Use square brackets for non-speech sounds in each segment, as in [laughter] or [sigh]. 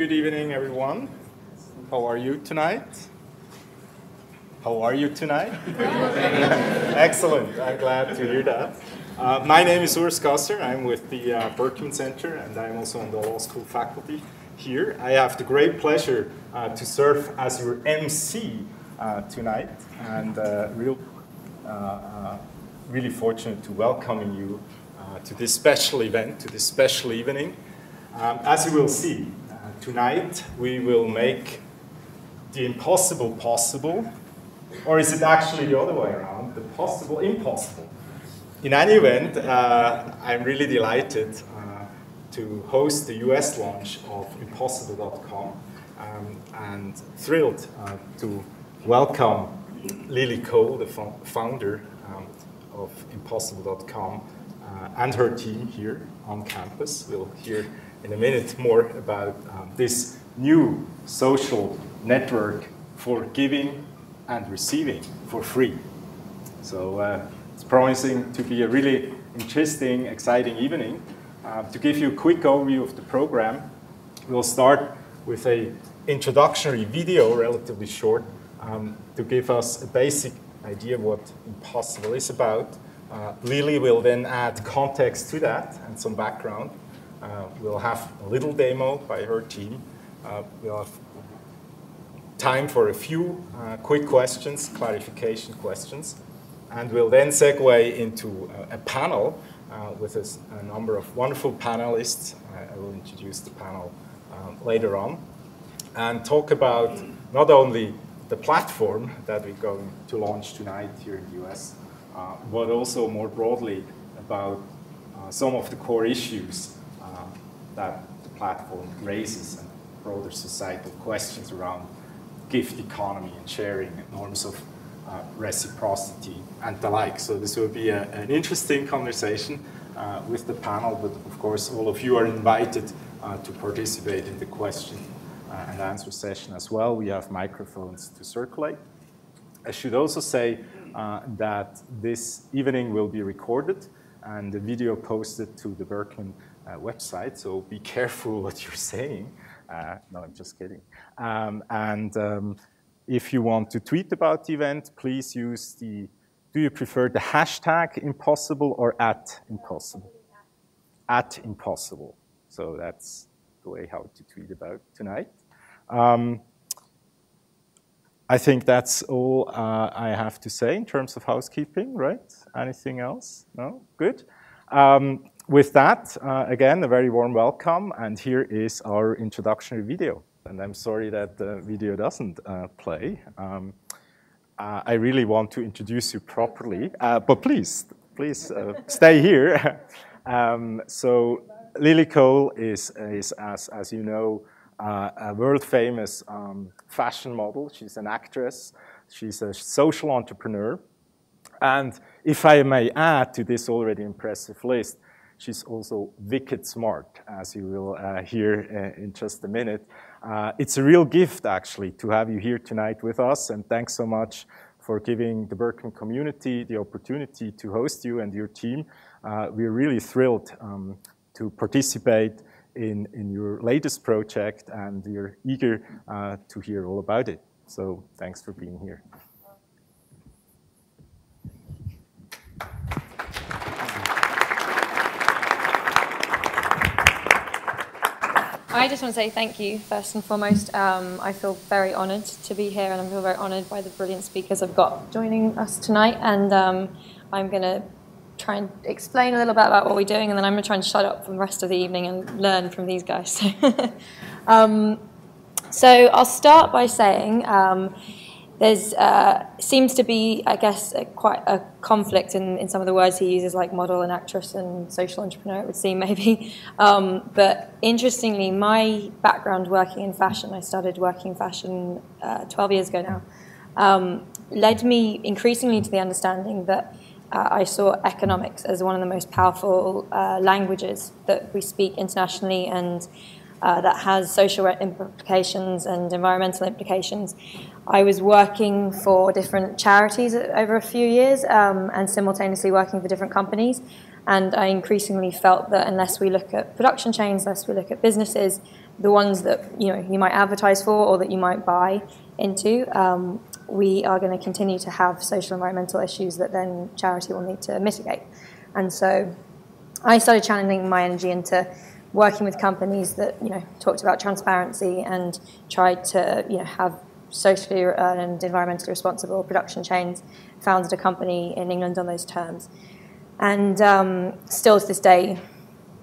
good evening, everyone. How are you tonight? How are you tonight? [laughs] Excellent. I'm glad to hear that. Uh, my name is Urs Gasser. I'm with the uh, Berkman Center, and I'm also on the law school faculty here. I have the great pleasure uh, to serve as your MC uh, tonight, and uh, real, uh, really fortunate to welcome you to this special event, to this special evening. Um, as you will see, tonight we will make the impossible possible, or is it actually the other way around, the possible impossible? In any event, uh, I'm really delighted uh, to host the US launch of impossible.com um, and thrilled uh, to welcome Lily Cole, the founder um, of impossible.com, uh, and her team here on campus. We'll hear in a minute more about um, this new social network for giving and receiving for free. So uh, it's promising to be a really interesting, exciting evening. Uh, to give you a quick overview of the program, we'll start with a introductory video, relatively short, um, to give us a basic idea what Impossible is about. Uh, Lily will then add context to that and some background. Uh, we'll have a little demo by her team. Uh, we'll have time for a few uh, quick questions, clarification questions, and we'll then segue into a, a panel with a, a, number of wonderful panelists. I will introduce the panel um, later on, and talk about not only the platform that we're going to launch tonight here in the US, uh, but also more broadly about uh, some of the core issues that the platform raises and broader societal questions around gift economy and sharing and norms of uh, reciprocity and the like. So this will be a, an interesting conversation uh, with the panel, but of course all of you are invited uh, to participate in the question uh, and answer session as well. We have microphones to circulate. I should also say uh, that this evening will be recorded and the video posted to the Berkman uh, website, so be [laughs] careful what you're saying. Uh, no, I'm just kidding. Um, and um, if you want to tweet about the event, please use the, do you prefer the hashtag impossible or at impossible? At impossible. So that's the way how to tweet about tonight. Um, I think that's all uh, I have to say in terms of housekeeping, right? Anything else? No? Good. Um, with that, uh, again, a very warm welcome, and here is our introductory video. And I'm sorry that the video doesn't uh, play. Um, uh, I really want to introduce you properly, uh, but please, please uh, stay here. [laughs] um, so Lily Cole is, is as, as you know, uh, a world famous um, fashion model. She's an actress. She's a social entrepreneur. And if I may add to this already impressive list, She's also wicked smart, as you will uh, hear uh, in just a minute. Uh, it's a real gift, actually, to have you here tonight with us, and thanks so much for giving the Berkman community the opportunity to host you and your team. Uh, we're really thrilled um, to participate in, in your latest project, and we're eager uh, to hear all about it. So thanks for being here. I just want to say thank you, first and foremost. Um, I feel very honoured to be here, and I feel very honoured by the brilliant speakers I've got joining us tonight. And um, I'm going to try and explain a little bit about what we're doing, and then I'm going to try and shut up for the rest of the evening and learn from these guys. [laughs] um, so I'll start by saying um, there's uh, seems to be, I guess, a, quite a conflict in, in some of the words he uses, like model and actress and social entrepreneur. It would seem [laughs] maybe, um, but interestingly, my background working in fashion, I started working in fashion uh, 12 years ago now, um, led me increasingly to the understanding that. Uh, I saw economics as one of the most powerful uh, languages that we speak internationally and uh, that has social implications and environmental implications. I was working for different charities over a few years um, and simultaneously working for different companies. And I increasingly felt that unless we look at production chains, unless we look at businesses, the ones that you know you might advertise for or that you might buy into, um, we are going to continue to have social environmental issues that then charity will need to mitigate. And so I started channeling my energy into working with companies that you know talked about transparency and tried to you know have socially and environmentally responsible production chains. Founded a company in England on those terms, and um, still to this day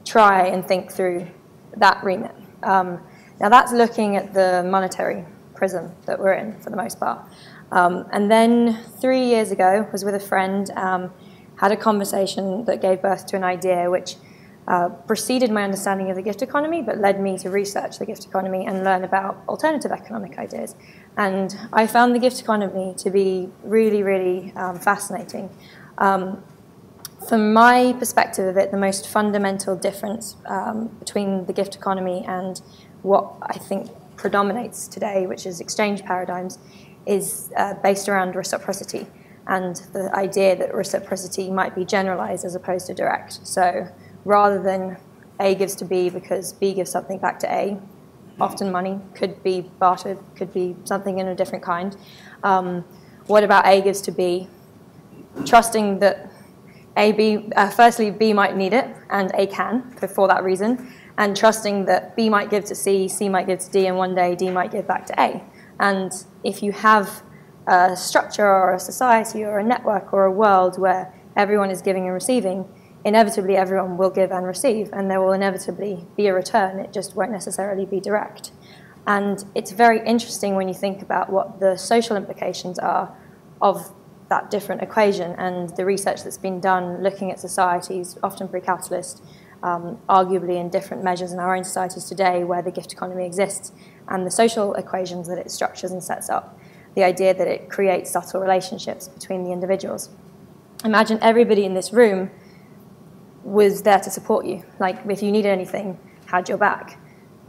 try and think through that remit. Um, now that's looking at the monetary prism that we're in for the most part. Um, and then three years ago, was with a friend, um, had a conversation that gave birth to an idea which uh, preceded my understanding of the gift economy, but led me to research the gift economy and learn about alternative economic ideas. And I found the gift economy to be really, really um, fascinating. Um, from my perspective of it, the most fundamental difference um, between the gift economy and what I think predominates today, which is exchange paradigms, is uh, based around reciprocity and the idea that reciprocity might be generalized as opposed to direct. So rather than A gives to B because B gives something back to A, often money, could be bartered, could be something in a different kind. Um, what about A gives to B? Trusting that A, B, uh, firstly, B might need it, and A can for, for that reason, and trusting that B might give to C, C might give to D, and one day D might give back to A. And if you have a structure or a society or a network or a world where everyone is giving and receiving, inevitably everyone will give and receive, and there will inevitably be a return. It just won't necessarily be direct. And it's very interesting when you think about what the social implications are of that different equation and the research that's been done looking at societies, often pre capitalist, um, arguably in different measures in our own societies today where the gift economy exists, and the social equations that it structures and sets up. The idea that it creates subtle relationships between the individuals. Imagine everybody in this room was there to support you. Like, if you needed anything, had your back.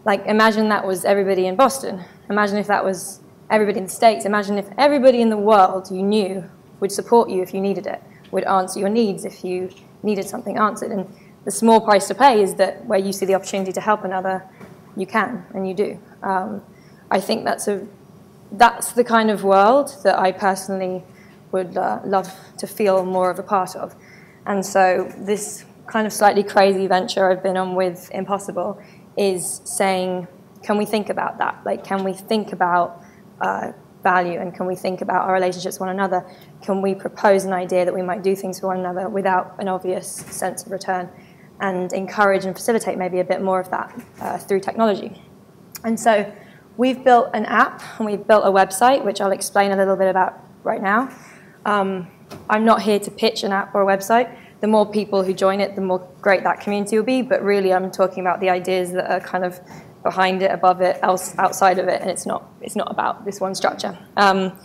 Like, imagine that was everybody in Boston. Imagine if that was everybody in the States. Imagine if everybody in the world you knew would support you if you needed it, would answer your needs if you needed something answered. And the small price to pay is that where you see the opportunity to help another, you can and you do. Um, I think that's a that's the kind of world that I personally would uh, love to feel more of a part of. And so this kind of slightly crazy venture I've been on with Impossible is saying, can we think about that? Like, can we think about uh, value and can we think about our relationships with one another? Can we propose an idea that we might do things for one another without an obvious sense of return and encourage and facilitate maybe a bit more of that uh, through technology? And so we've built an app and we've built a website, which I'll explain a little bit about right now. Um, I'm not here to pitch an app or a website the more people who join it, the more great that community will be. But really, I'm talking about the ideas that are kind of behind it, above it, else outside of it, and it's not it's not about this one structure. Um,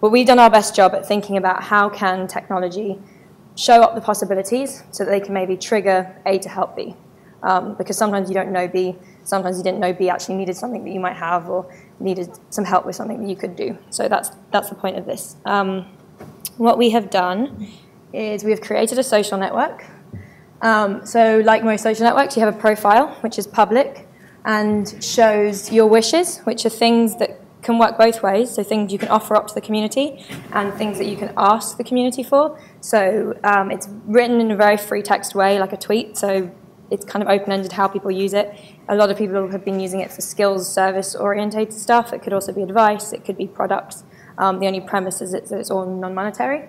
but we've done our best job at thinking about how can technology show up the possibilities so that they can maybe trigger A to help B. Um, because sometimes you don't know B, sometimes you didn't know B actually needed something that you might have or needed some help with something that you could do. So that's that's the point of this. Um, what we have done is we have created a social network. Um, so like most social networks, you have a profile, which is public, and shows your wishes, which are things that can work both ways. So things you can offer up to the community and things that you can ask the community for. So um, it's written in a very free text way, like a tweet. So it's kind of open-ended how people use it. A lot of people have been using it for skills, service-orientated stuff. It could also be advice. It could be products. Um, the only premise is it's all non-monetary.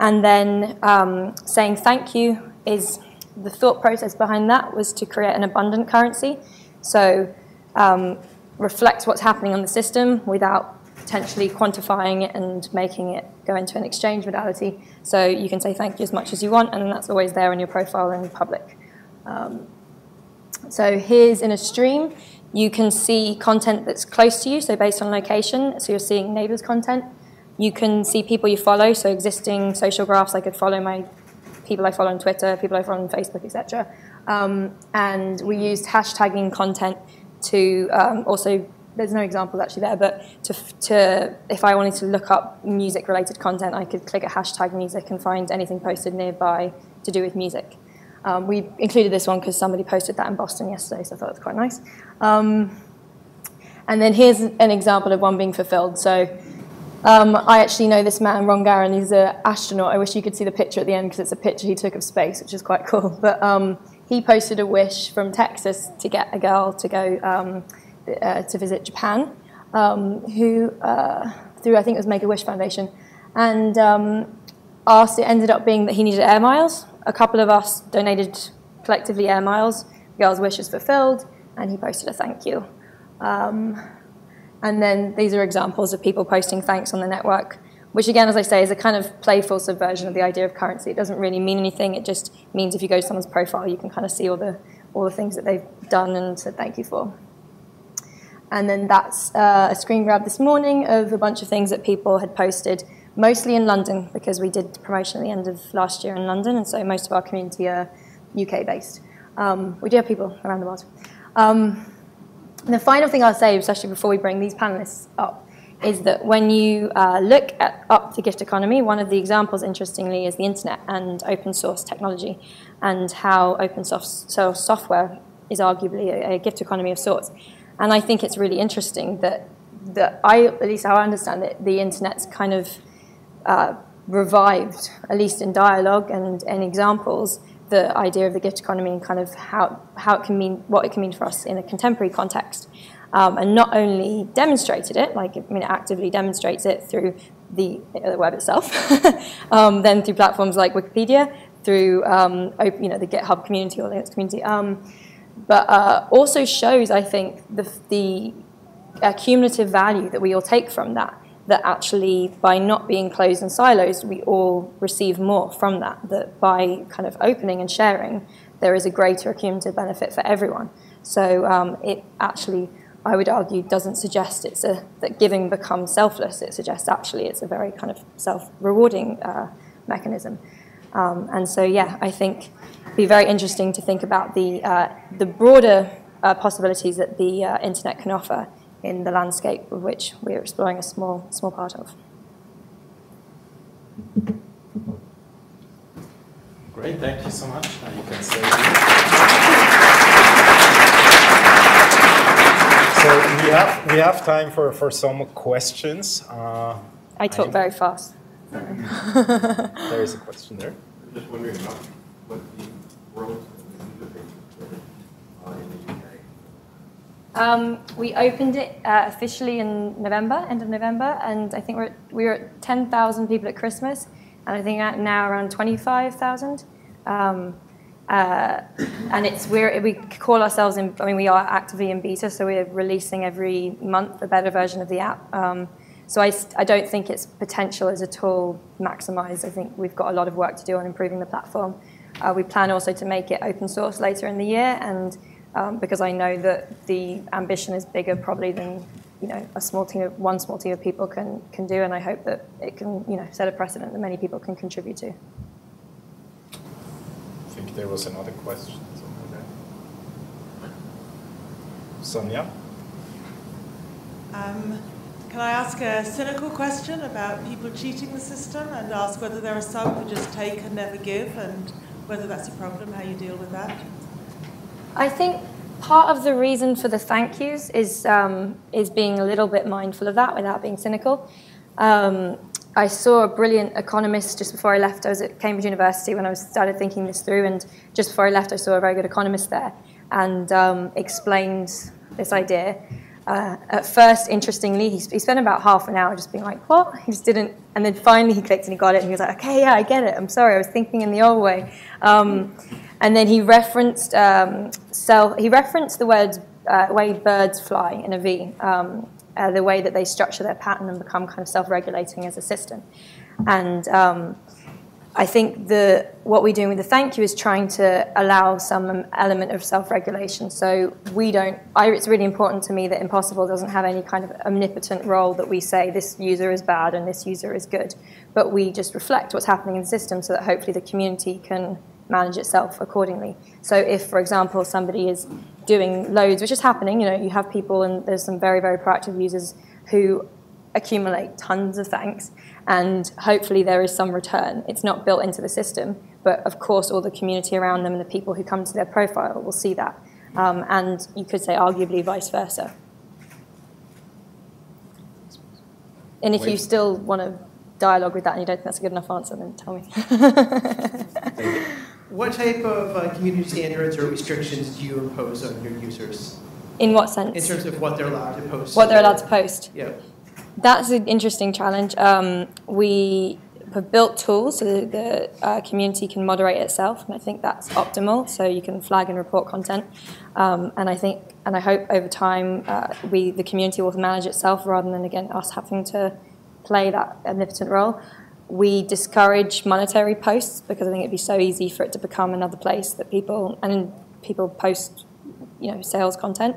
And then um, saying thank you is the thought process behind that was to create an abundant currency. So um, reflect what's happening on the system without potentially quantifying it and making it go into an exchange modality. So you can say thank you as much as you want, and that's always there in your profile in public. Um, so here's in a stream, you can see content that's close to you, so based on location. So you're seeing neighbors' content. You can see people you follow, so existing social graphs. I could follow my people I follow on Twitter, people I follow on Facebook, etc. Um, and we used hashtagging content to um, also. There's no example actually there, but to, to if I wanted to look up music-related content, I could click a hashtag music and find anything posted nearby to do with music. Um, we included this one because somebody posted that in Boston yesterday, so I thought it was quite nice. Um, and then here's an example of one being fulfilled. So um, I actually know this man, Ron Garan. He's an astronaut. I wish you could see the picture at the end because it's a picture he took of space, which is quite [laughs] cool. But um, he posted a wish from Texas to get a girl to go um, uh, to visit Japan, um, who uh, through I think it was Make a Wish Foundation, and um, asked. It ended up being that he needed air miles. A couple of us donated collectively air miles. The girl's wish is fulfilled, and he posted a thank you. And then these are examples of people posting thanks on the network, which again, as I say, is a kind of playful subversion of the idea of currency. It doesn't really mean anything. It just means if you go to someone's profile, you can kind of see all the, all the things that they've done and said thank you for. And then that's uh, a screen grab this morning of a bunch of things that people had posted, mostly in London, because we did promotion at the end of last year in London, and so most of our community are UK based. Um, we do have people around the world. Um, the final thing I'll say, especially before we bring these panelists up, is that when you uh, look at up the gift economy, one of the examples, interestingly, is the internet and open source technology, and how open source software is arguably a, a gift economy of sorts. And I think it's really interesting that that I, at least how I understand it, the internet's kind of uh, revived, at least in dialogue and in examples, the idea of the gift economy and kind of how, how it can mean, what it can mean for us in a contemporary context. Um, and not only demonstrated it, like I mean, actively demonstrates it through the, the web itself, [laughs] um, then through platforms like Wikipedia, through um, you know the GitHub community or Linux community, um, but uh, also shows, I think, the, the uh, cumulative value that we all take from that that actually by not being closed and silos, we all receive more from that, that by kind of opening and sharing, there is a greater cumulative benefit for everyone. So um, it actually, I would argue, doesn't suggest it's a, that giving becomes selfless. It suggests actually it's a very kind of self-rewarding uh, mechanism. Um, and so, yeah, I think it'd be very interesting to think about the, uh, the broader uh, possibilities that the uh, internet can offer in the landscape of which we're exploring a small, small part of. Great, thank you so much. Now you can stay. so we have we have time for, for some questions. Uh, I talk I very fast. there is a question there. I'm just wondering about what the world Um, we opened it uh, officially in November, end of November, and I think we're, we were at 10,000 people at Christmas, and I think now around 25,000. Um, uh, and it's we're, we call ourselves in. I mean, we are actively in beta, so we're releasing every month a better version of the app. Um, so I, I don't think its potential is at all maximized. I think we've got a lot of work to do on improving the platform. Uh, we plan also to make it open source later in the year, and um, because I know that the ambition is bigger probably than you know a small team of one small team of people can can do, and I hope that it can you know set a precedent that many people can contribute to. I think there was another question somewhere there. Sonia. Um, can I ask a cynical question about people cheating the system and ask whether there are some who just take and never give and whether that's a problem, how you deal with that? I think part of the reason for the thank yous is um, is being a little bit mindful of that without being cynical. Um, I saw a brilliant economist just before I left. I was at Cambridge University when I started thinking this through, and just before I left, I saw a very good economist there and um, explained this idea. Uh, at first, interestingly, he, he, spent about half an hour just being like, "What?" He just didn't, and then finally he clicked and he got it, and he was like, "Okay, yeah, I get it. I'm sorry, I was thinking in the old way." And then he referenced um, self, he referenced the words uh, way birds fly in a V, um, uh, the way that they structure their pattern and become kind of self-regulating as a system. And um, I think the what we're doing with the thank you is trying to allow some element of self-regulation. So we don't. I, it's really important to me that Impossible doesn't have any kind of omnipotent role that we say this user is bad and this user is good, but we just reflect what's happening in the system so that hopefully the community can manage itself accordingly. So if, for example, somebody is doing loads, which is happening, you know, you have people and there's some very, very proactive users who accumulate tons of thanks and hopefully there is some return. It's not built into the system, But of course, all the community around them and the people who come to their profile will see that. Um, and you could say arguably vice versa. And if you still want to dialogue with that and you don't think that's a good enough answer, then tell me. [laughs] What type of uh, community standards or restrictions do you impose on your users In what sense? in terms of what they're allowed to post? What they're allowed to post. Yeah. That's an interesting challenge. Um, we have built tools so that the uh, community can moderate itself, and I think that's optimal. So you can flag and report content, um, and I think, and I hope over time, uh, we the community will manage itself rather than again us having to play that omnipotent role. We discourage monetary posts because I think it'd be so easy for it to become another place that people and people post, you know, sales content.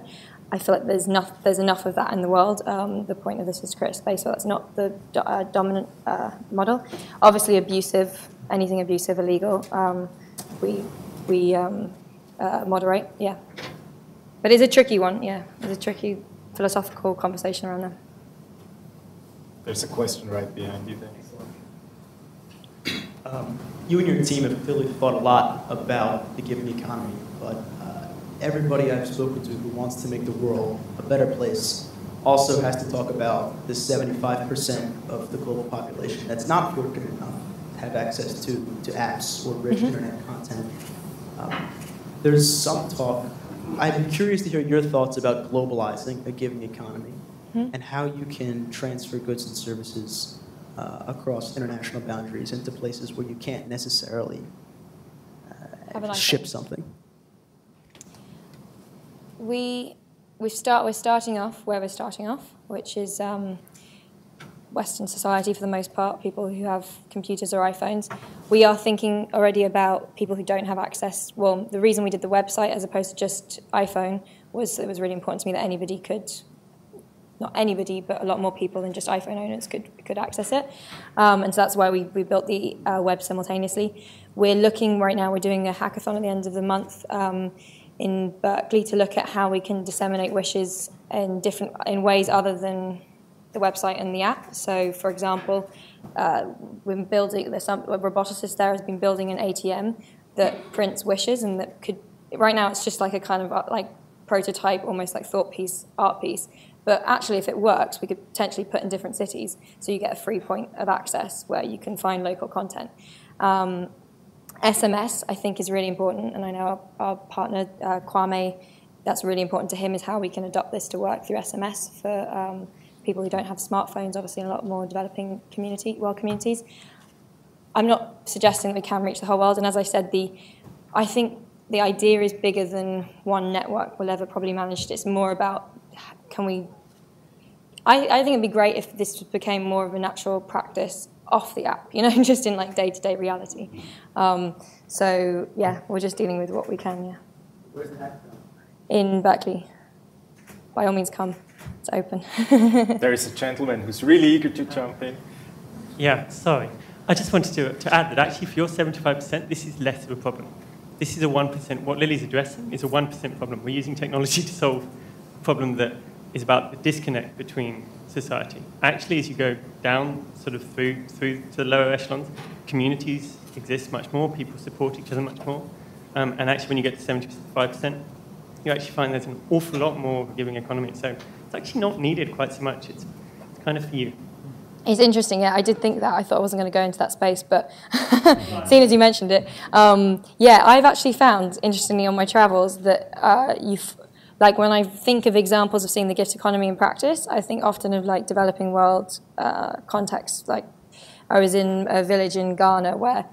I feel like there's enough there's enough of that in the world. Um, the point of this is to create a space, so that's not the do- uh, dominant uh, model. Obviously, abusive, anything abusive, illegal. Um, we we um, uh, moderate, yeah. But it's a tricky one, yeah. It's a tricky philosophical conversation around that. There's a question right behind you there. Um, you and your team have clearly thought a lot about the giving economy, but uh, everybody I've spoken to who wants to make the world a better place also has to talk about the 75% of the global population that's not fortunate enough to have access to, to apps or rich internet content. Um, there's some talk. I'm curious to hear your thoughts about globalizing a giving economy and how you can transfer goods and services uh, across international boundaries into places where you can't necessarily uh, ship something. We we start we're starting off where we're starting off, which is um, Western society for the most part, people who have computers or iPhones. We are thinking already about people who don't have access. Well, the reason we did the website as opposed to just iPhone was it was really important to me that anybody could not anybody, but a lot more people than just iPhone owners could could access it. Um, and so that's why we, we built the uh, web simultaneously. We're looking right now. We're doing a hackathon at the end of the month um, in Berkeley to look at how we can disseminate wishes in different in ways other than the website and the app. So, for example, uh, we're building. There's some a roboticist there has been building an ATM that prints wishes and that could. Right now, it's just like a kind of uh, like prototype, almost like thought piece, art piece. But actually, if it works, we could potentially put in different cities, so you get a free point of access where you can find local content. Um, SMS, I think, is really important, and I know our, our partner uh, Kwame, that's really important to him. Is how we can adopt this to work through SMS for um, people who don't have smartphones. Obviously, in a lot more developing community, world communities. I'm not suggesting that we can reach the whole world, and as I said, the I think the idea is bigger than one network will ever probably manage. It's more about can we. I, I think it'd be great if this became more of a natural practice off the app, you know, [laughs] just in like day to day reality. Um, so yeah, we're just dealing with what we can. Yeah. Where's the hack In Berkeley, by all means, come. It's open. [laughs] There is a gentleman who's really eager to jump in. Yeah, sorry. I just wanted to, to add that actually for your 75%, this is less of a problem. This is a 1%. What Lily's addressing is a 1% problem. We're using technology [laughs] to solve a problem that is about the disconnect between society. Actually, as you go down sort of through, through to the lower echelons, communities exist much more, people support each other much more. Um, and actually, when you get to 75%, you actually find there's an awful lot more giving economy. So it's actually not needed quite so much. It's, it's kind of for you. It's interesting, yeah. I did think that. I thought I wasn't going to go into that space, but [laughs] seeing as you mentioned it, um, yeah, I've actually found, interestingly, on my travels that uh, you've, like when I think of examples of seeing the gift economy in practice, I think often of like developing world uh, contexts. Like I was in a village in Ghana where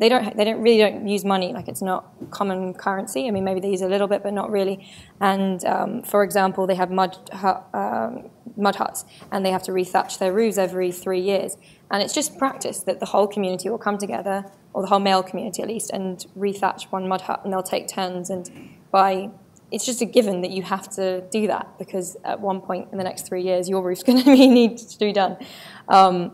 they don't they don't really don't use money. Like it's not common currency. I mean maybe they use a little bit but not really. And um, for example they have mud hut, um, mud huts and they have to rethatch their roofs every three years. And it's just practice that the whole community will come together or the whole male community at least and rethatch one mud hut and they'll take turns and by it's just a given that you have to do that because at one point in the next three years your roof's [laughs] going to need to be done um,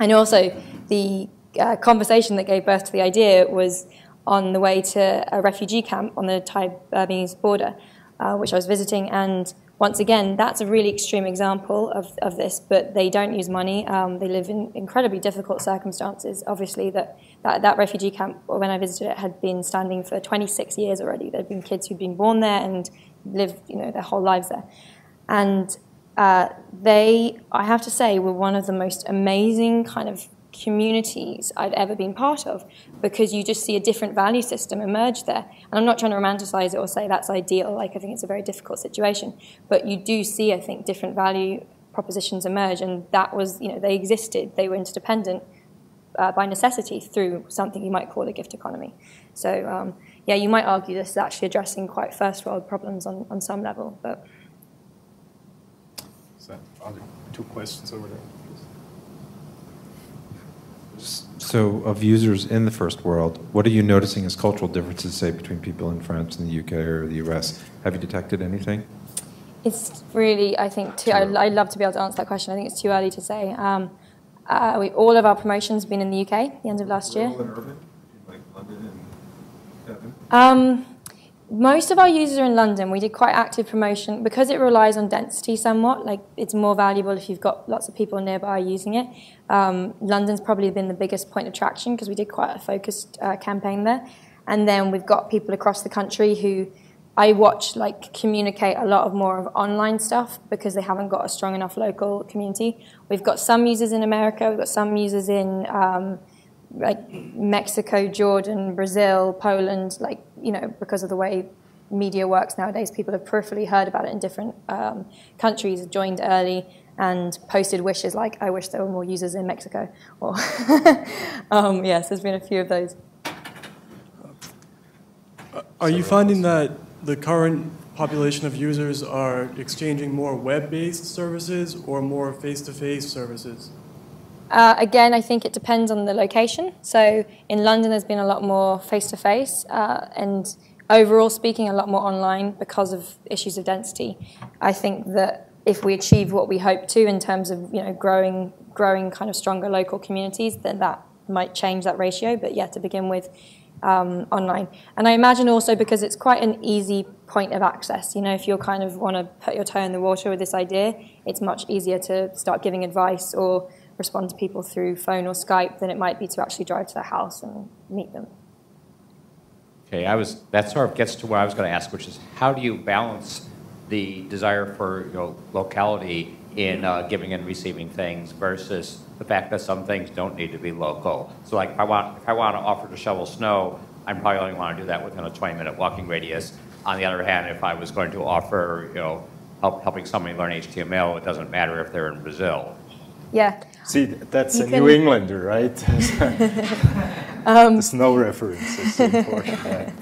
and also the uh, conversation that gave birth to the idea was on the way to a refugee camp on the Thai-Burmese border, uh, which I was visiting, and once again, that's a really extreme example of, of this, but they don't use money. Um, they live in incredibly difficult circumstances. Obviously, that, that, that refugee camp, when I visited it, had been standing for 26 years already. There had been kids who'd been born there and lived you know, their whole lives there. And uh, they, I have to say, were one of the most amazing kind of communities I've ever been part of because you just see a different value system emerge there. And I'm not trying to romanticize it or say that's ideal, like I think it's a very difficult situation, but you do see, I think, different value propositions emerge, and that was, you know, they existed, they were interdependent uh, by necessity through something you might call a gift economy. So, um, yeah, you might argue this is actually addressing quite first world problems on, on some level, but. So, two questions over there. So, of users in the first world, what are you noticing as cultural differences, say, between people in France and the UK or the US? Have you detected anything? It's really, I think, too, I, would love to be able to answer that question. I think it's too early to say. Um, uh, we, all of our promotions been in the UK the end of last year. Rural and urban, like London and Devon? Um, most of our users are in London. We did quite active promotion because it relies on density somewhat. Like it's more valuable if you've got lots of people nearby using it. Um, London's probably been the biggest point of traction because we did quite a focused uh, campaign there. And then we've got people across the country who I watch like communicate a lot of more of online stuff because they haven't got a strong enough local community. We've got some users in America. We've got some users in. Um, like Mexico, Jordan, Brazil, Poland, like, you know, because of the way media works nowadays, people have peripherally heard about it in different um, countries, joined early, and posted wishes like, I wish there were more users in Mexico. Or, [laughs] um, yes, there's been a few of those. Are you finding that the current population of users are exchanging more web-based services or more face-to-face services? Uh, again, I think it depends on the location. So in London, there's been a lot more face-to-face, uh, and overall speaking, a lot more online because of issues of density. I think that if we achieve what we hope to in terms of you know growing, growing kind of stronger local communities, then that might change that ratio. But yeah, to begin with, um, online. And I imagine also because it's quite an easy point of access. You know, if you kind of want to put your toe in the water with this idea, it's much easier to start giving advice or respond to people through phone or Skype than it might be to actually drive to their house and meet them. Okay, I was, that sort of gets to what I was going to ask, which is how do you balance the desire for you know, locality in uh, giving and receiving things versus the fact that some things don't need to be local. So like if I want, if I want to offer to shovel snow, I'm probably only want to do that within a 20 minute walking radius. On the other hand, if I was going to offer, you know, help, helping somebody learn HTML, it doesn't matter if they're in Brazil. Yeah. See, that's You a can- New Englander, right? [laughs] [laughs] Um, the snow reference is important. right?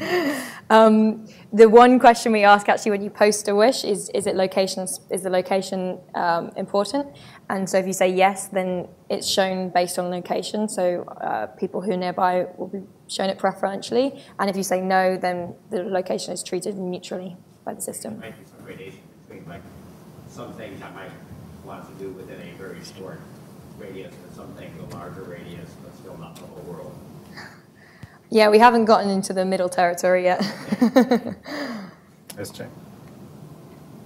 [laughs] Um, the one question we ask actually when you post a wish is, is it location, is the location um, important? And so if you say yes, then it's shown based on location. So uh, people who are nearby will be shown it preferentially. And if you say no, then the location is treated neutrally by the system. might be some gradation between like some things I might want to do within a very short radius and some things a larger radius, but still not the whole world. Yeah, we haven't gotten into the middle territory yet. Yes, Jay.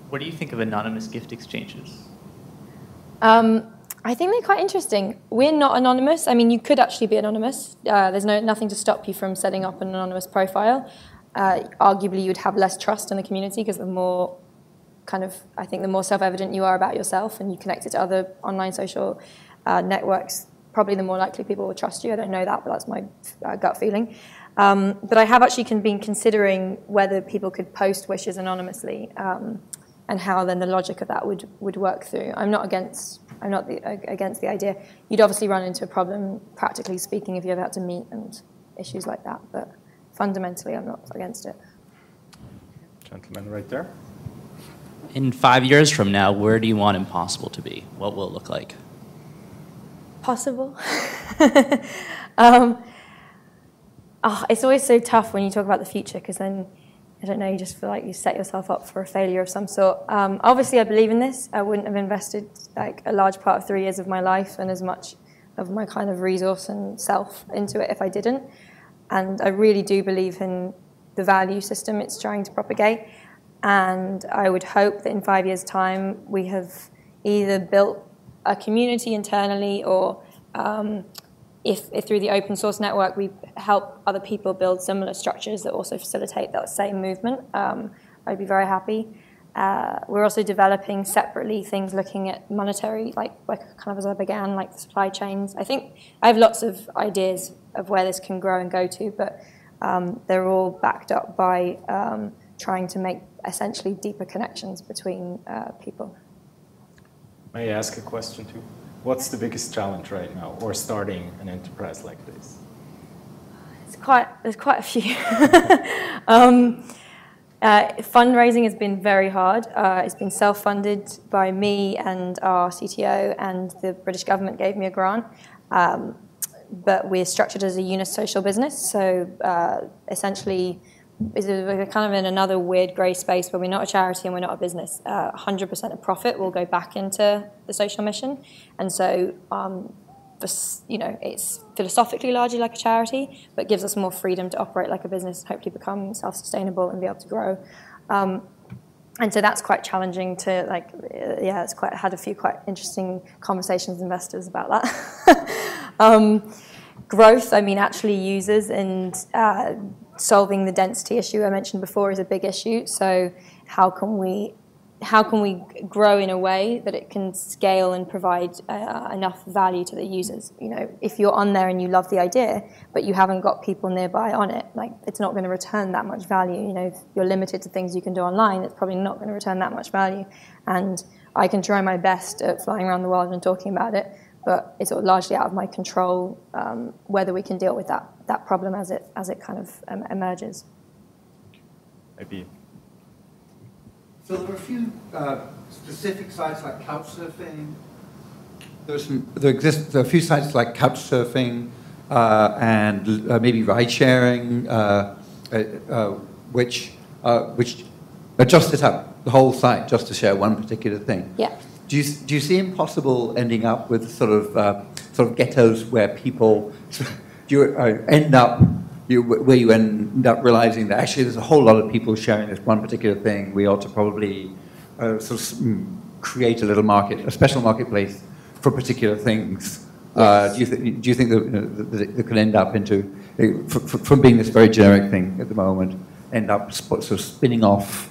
What do you think of anonymous gift exchanges? Um, I think they're quite interesting. We're not anonymous. I mean, you could actually be anonymous. Uh, there's no nothing to stop you from setting up an anonymous profile. Uh, arguably, you'd have less trust in the community because the more kind of, I think, the more self-evident you are about yourself and you connect it to other online social uh, networks, probably the more likely people will trust you. I don't know that, but that's my uh, gut feeling. Um, but I have actually con- been considering whether people could post wishes anonymously. Um, and how then the logic of that would, would work through. I'm not against I'm not the, against the idea. You'd obviously run into a problem, practically speaking, if you ever had to meet and issues like that. But fundamentally, I'm not against it. Gentleman right there. In five years from now, where do you want Impossible to be? What will it look like? Possible. [laughs] um, oh, it's always so tough when you talk about the future because then I don't know, you just feel like you set yourself up for a failure of some sort. Um, obviously, I believe in this. I wouldn't have invested like a large part of three years of my life and as much of my kind of resource and self into it if I didn't. And I really do believe in the value system it's trying to propagate. and I would hope that in five years' time we have either built a community internally or um, if, if, through the open source network we help other people build similar structures that also facilitate that same movement, um, I'd be very happy. Uh, we're also developing separately things looking at monetary, like, like kind of as I began, like the supply chains. I think I have lots of ideas of where this can grow and go to, but um, they're all backed up by um, trying to make essentially deeper connections between uh, people. May I ask a question too? What's the biggest challenge right now, or starting an enterprise like this? It's quite. There's quite a few. [laughs] um, uh, fundraising has been very hard. Uh, it's been self-funded by me and our CTO, and the British government gave me a grant. Um, but we're structured as a Yunus social business, so uh, essentially is we're kind of in another weird grey space where we're not a charity and we're not a business. Uh, 100% of profit will go back into the social mission, and so um, for, you know it's philosophically largely like a charity, but gives us more freedom to operate like a business, and hopefully become self-sustainable and be able to grow. Um, and so that's quite challenging to like yeah it's quite had a few quite interesting conversations with investors about that [laughs] um, growth i mean actually users and uh, solving the density issue I mentioned before is a big issue. So how can we how can we grow in a way that it can scale and provide uh, enough value to the users? You know, if you're on there and you love the idea, but you haven't got people nearby on it, like it's not going to return that much value. You know, if you're limited to things you can do online, it's probably not going to return that much value. And I can try my best at flying around the world and talking about it, but it's largely out of my control um, whether we can deal with that that problem as it as it kind of um, emerges. Maybe. So there are a few uh, specific sites like couchsurfing. There's some, there exist there are a few sites like couchsurfing uh, and uh, maybe ride sharing, uh, uh, uh, which which are just set up the whole site just to share one particular thing. Yeah. Do you, do you see impossible ending up with sort of uh, sort of ghettos where people do you uh, end up you, where you end up realizing that actually there's a whole lot of people sharing this one particular thing. We ought to probably uh, sort of mm, create a little market, a special marketplace for particular things. Uh, do you think do you think that, you know, that, that could end up into uh, from being this very generic thing at the moment, end up sort of spinning off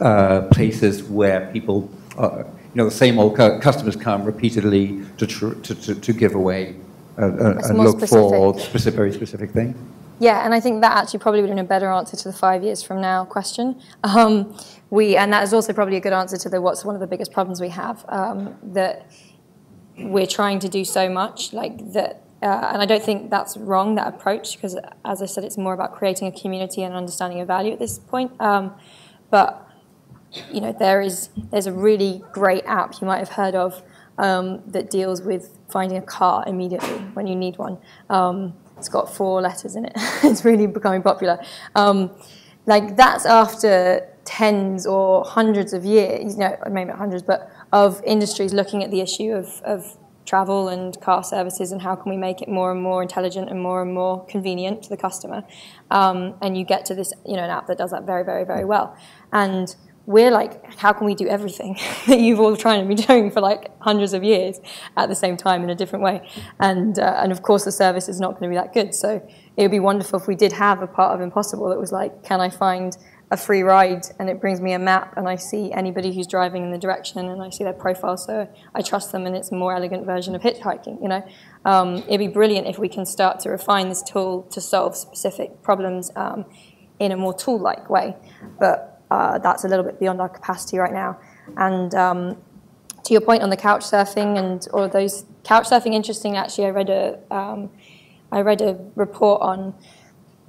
uh, places where people you know, the same old customers come repeatedly to, to, to, to give away uh, uh, and look specific. for specific, very specific thing. Yeah, and I think that actually probably would have been a better answer to the five years from now question. Um, we, and that is also probably a good answer to the what's one of the biggest problems we have, um, that we're trying to do so much, like that, uh, and I don't think that's wrong, that approach, because as I said, it's more about creating a community and understanding of value at this point. Um, but you know, there is there's a really great app you might have heard of um, that deals with finding a car immediately when you need one. Um, it's got four letters in it. [laughs] it's really becoming popular. Um, like that's after tens or hundreds of years, you know, maybe not hundreds, but of industries looking at the issue of, of travel and car services and how can we make it more and more intelligent and more and more convenient to the customer. Um, and you get to this, you know, an app that does that very, very, very well. And we're like, how can we do everything [laughs] that you've all trying to be doing for like hundreds of years at the same time in a different way? And, uh, and of course, the service is not going to be that good. So it would be wonderful if we did have a part of Impossible that was like, can I find a free ride and it brings me a map and I see anybody who's driving in the direction and I see their profile, so I trust them and it's a more elegant version of hitchhiking, you know? Um, it'd be brilliant if we can start to refine this tool to solve specific problems um, in a more tool-like way. But uh, that's a little bit beyond our capacity right now. And um, to your point on the couch surfing and all of those couch surfing, interesting. Actually, I read a um, I read a report on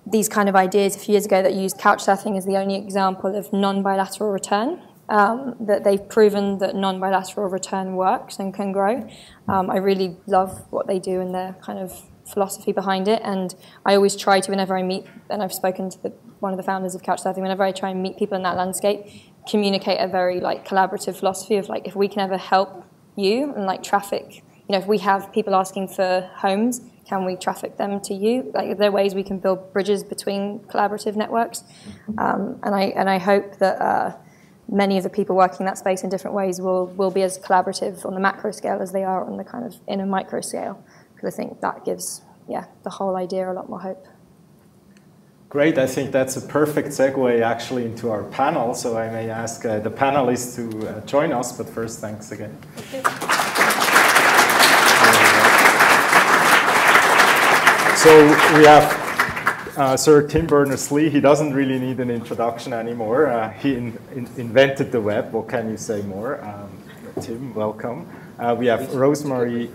these kind of ideas a few years ago that used couch surfing as the only example of non-bilateral return. Um, that they've proven that non-bilateral return works and can grow. Um, I really love what they do and their kind of philosophy behind it. And I always try to, whenever I meet, and I've spoken to the one of the founders of Couchsurfing, whenever I try and meet people in that landscape, communicate a very like collaborative philosophy of like if we can ever help you and like traffic, you know, if we have people asking for homes, can we traffic them to you? Like, are there ways we can build bridges between collaborative networks? Um, and I and I hope that uh, many of the people working in that space in different ways will will be as collaborative on the macro scale as they are on the kind of inner micro scale, because I think that gives yeah the whole idea a lot more hope. Great, I think that's a perfect segue actually into our panel. So I may ask uh, the panelists to uh, join us, but first, thanks again. So we have uh, Sir Tim Berners-Lee. He doesn't really need an introduction anymore. Uh, he in, in invented the web. What can you say more? Um, Tim, welcome. Uh, we have Rosemary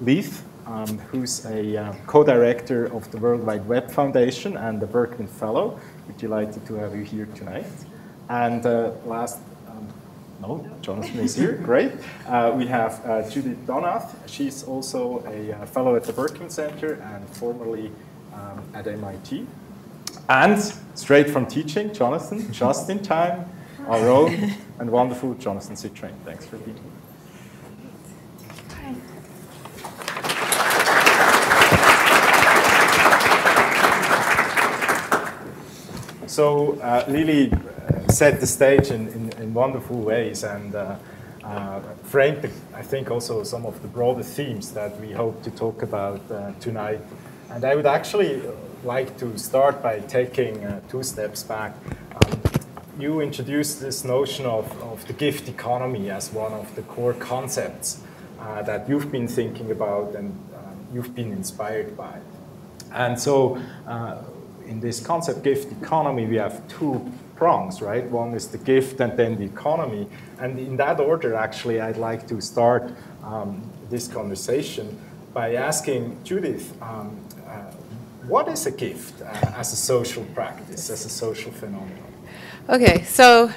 Leith um, who's a uh, co-director of the World Wide Web Foundation and a Berkman Fellow. We're delighted to have you here tonight. And uh, last, um, no, Jonathan is here, [laughs] great. Uh, we have uh, Judith Donath. She's also a uh, fellow at the Berkman Center and formerly um, at MIT. And straight from teaching, Jonathan, just in time, our own [laughs] and wonderful Jonathan Zittrain. Thanks for being here. So uh, Lily uh, set the stage in, in, in wonderful ways and uh, uh, framed, the, I think, also some of the broader themes that we hope to talk about uh, tonight. And I would actually like to start by taking uh, two steps back. Um, you introduced this notion of, of the gift economy as one of the core concepts that you've been thinking about and you've been inspired by. And so in this concept gift economy, we have two prongs, right? One is the gift and then the economy. And in that order, actually, I'd like to start um, this conversation by asking Judith, um, uh, what is a gift uh, as a social practice, as a social phenomenon? Okay, so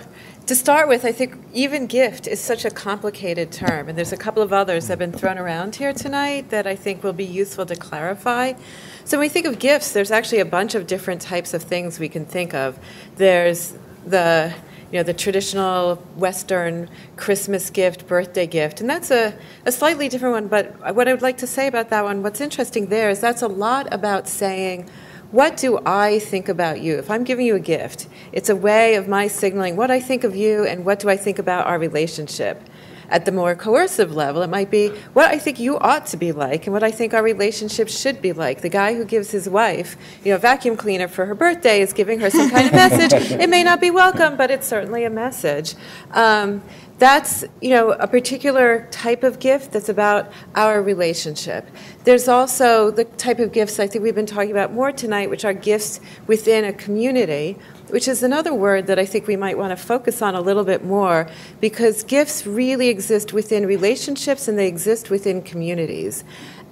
to start with, I think even gift is such a complicated term, and there's a couple of others that have been thrown around here tonight that I think will be useful to clarify. So when we think of gifts, there's actually a bunch of different types of things we can think of. There's the you know, the traditional Western Christmas gift, birthday gift. And that's a, a slightly different one. But what I would like to say about that one, what's interesting there is that's a lot about saying, what do I think about you? If I'm giving you a gift, it's a way of my signaling what I think of you and what do I think about our relationship. At the more coercive level, it might be what I think you ought to be like and what I think our relationship should be like. The guy who gives his wife, you know, a vacuum cleaner for her birthday is giving her some kind of message. [laughs] It may not be welcome, but it's certainly a message. Um, that's you know a particular type of gift that's about our relationship there's also the type of gifts i think we've been talking about more tonight which are gifts within a community which is another word that I think we might want to focus on a little bit more because gifts really exist within relationships and they exist within communities.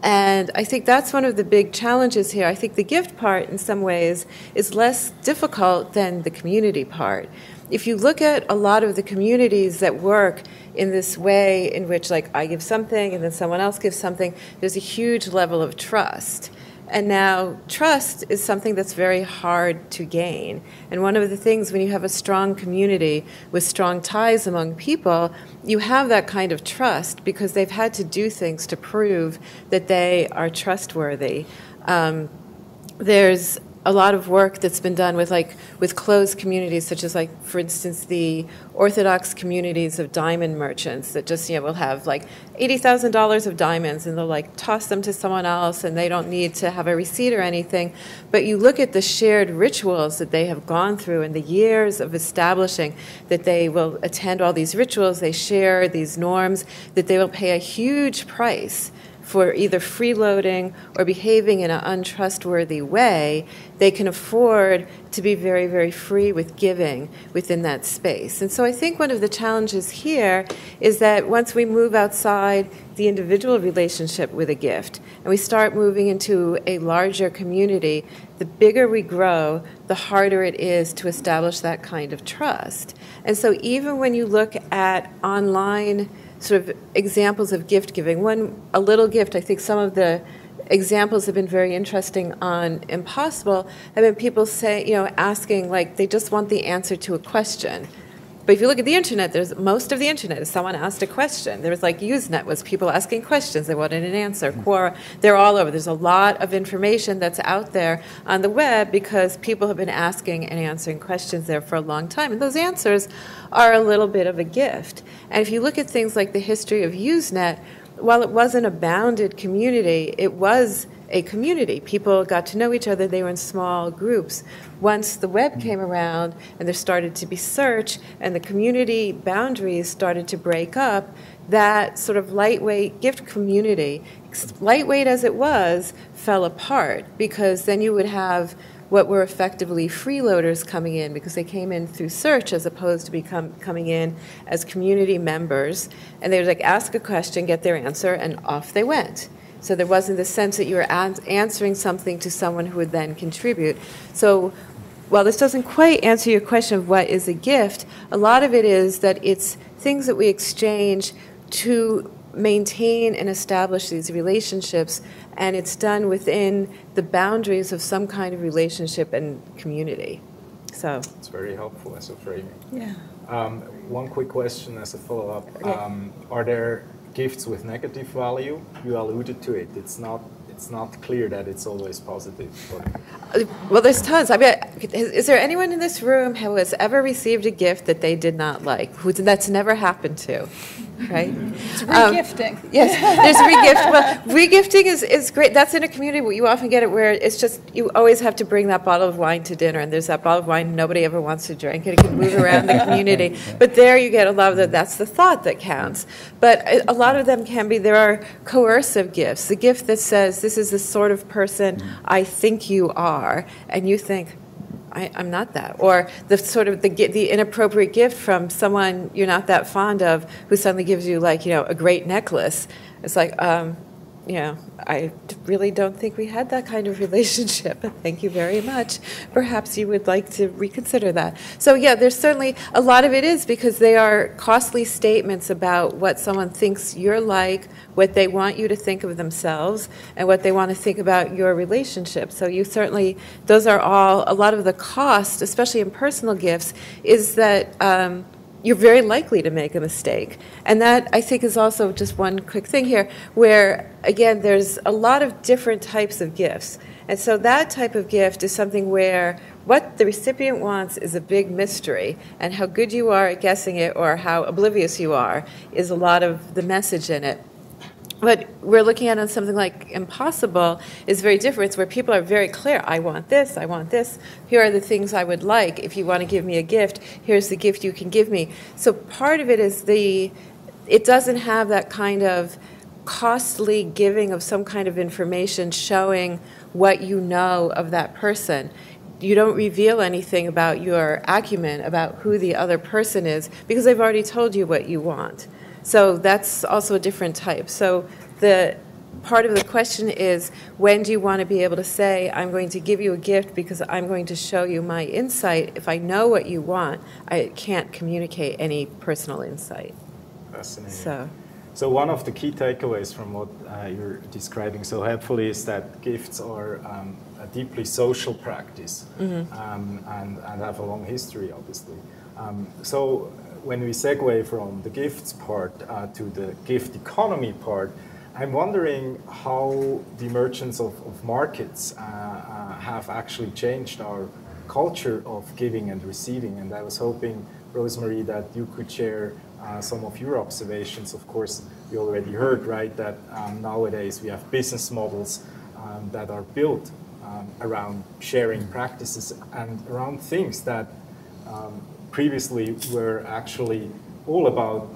And I think that's one of the big challenges here. I think the gift part, in some ways, is less difficult than the community part. If you look at a lot of the communities that work in this way, in which, like, I give something and then someone else gives something, there's a huge level of trust. And now, trust is something that's very hard to gain. And one of the things when you have a strong community with strong ties among people, you have that kind of trust because they've had to do things to prove that they are trustworthy. Um, there's a lot of work that's been done with like with closed communities such as like for instance the orthodox communities of diamond merchants that just you know will have like $80,000 of diamonds and they'll like toss them to someone else and they don't need to have a receipt or anything. But you look at the shared rituals that they have gone through and the years of establishing that they will attend all these rituals they share these norms that they will pay a huge price for either freeloading or behaving in an untrustworthy way, they can afford to be very, very free with giving within that space. And so I think one of the challenges here is that once we move outside the individual relationship with a gift and we start moving into a larger community, the bigger we grow, the harder it is to establish that kind of trust. And so even when you look at online, sort of examples of gift giving. One, a little gift, I think some of the examples have been very interesting on impossible have been people say, you know, asking like they just want the answer to a question. But if you look at the internet, there's most of the internet is someone asked a question. There was like Usenet was people asking questions, they wanted an answer. Hmm. Quora, they're all over. There's a lot of information that's out there on the web because people have been asking and answering questions there for a long time. And those answers are a little bit of a gift. And if you look at things like the history of Usenet, while it wasn't a bounded community, it was a community. People got to know each other, they were in small groups. Once the web came around and there started to be search and the community boundaries started to break up, that sort of lightweight gift community, lightweight as it was, fell apart because then you would have what were effectively freeloaders coming in because they came in through search as opposed to become coming in as community members and they would like ask a question get their answer and off they went so there wasn't the sense that you were answering something to someone who would then contribute. So while this doesn't quite answer your question of what is a gift, a lot of it is that it's things that we exchange to maintain and establish these relationships, and it's done within the boundaries of some kind of relationship and community. So it's very helpful as a framing. Yeah. Um, one quick question as a follow-up: um, Are there gifts with negative value, you alluded to it. It's not it's not clear that it's always positive. But. Well, there's tons. I mean, is, is, there anyone in this room who has ever received a gift that they did not like? Who that's never happened to? Right? It's regifting. Um, yes, there's [laughs] regift. Well, regifting is, is great. That's in a community where you often get it where it's just you always have to bring that bottle of wine to dinner, and there's that bottle of wine nobody ever wants to drink, and it can move around the community. [laughs] But there you get a lot of that. That's the thought that counts. But a lot of them can be. There are coercive gifts. The gift that says this is the sort of person I think you are, and you think I, am not that. Or the sort of the, the inappropriate gift from someone you're not that fond of who suddenly gives you like, you know, a great necklace. It's like, um, you know, I really don't think we had that kind of [laughs] relationship. Thank you very much. Perhaps you would like to reconsider that. So, yeah, there's certainly a lot of it is because they are costly statements about what someone thinks you're like, what they want you to think of themselves, and what they want to think about your relationship. So, you certainly, those are all, a lot of the cost, especially in personal gifts, is that. Um, you're very likely to make a mistake. And that, I think, is also just one quick thing here, where, again, there's a lot of different types of gifts. And so that type of gift is something where what the recipient wants is a big mystery, and how good you are at guessing it or how oblivious you are is a lot of the message in it what we're looking at on something like impossible is very different. It's where people are very clear. I want this. I want this. Here are the things I would like. If you want to give me a gift, here's the gift you can give me. So part of it is the. It doesn't have that kind of costly giving of some kind of information showing what you know of that person. You don't reveal anything about your acumen, about who the other person is, because they've already told you what you want. So that's also a different type. So the part of the question is when do you want to be able to say, I'm going to give you a gift because I'm going to show you my insight? If I know what you want, I can't communicate any personal insight. Fascinating. So. So one of the key takeaways from what uh, you're describing so helpfully is that gifts are um, a deeply social practice mm-hmm. um, and, and have a long history, obviously. Um, so when we segue from the gifts part uh, to the gift economy part, I'm wondering how the emergence of, of markets uh, uh, have actually changed our culture of giving and receiving. And I was hoping, Rosemary, that you could share uh, some of your observations. Of course, you already heard, right, that um, nowadays we have business models um, that are built um, around sharing practices and around things that um, previously were actually all about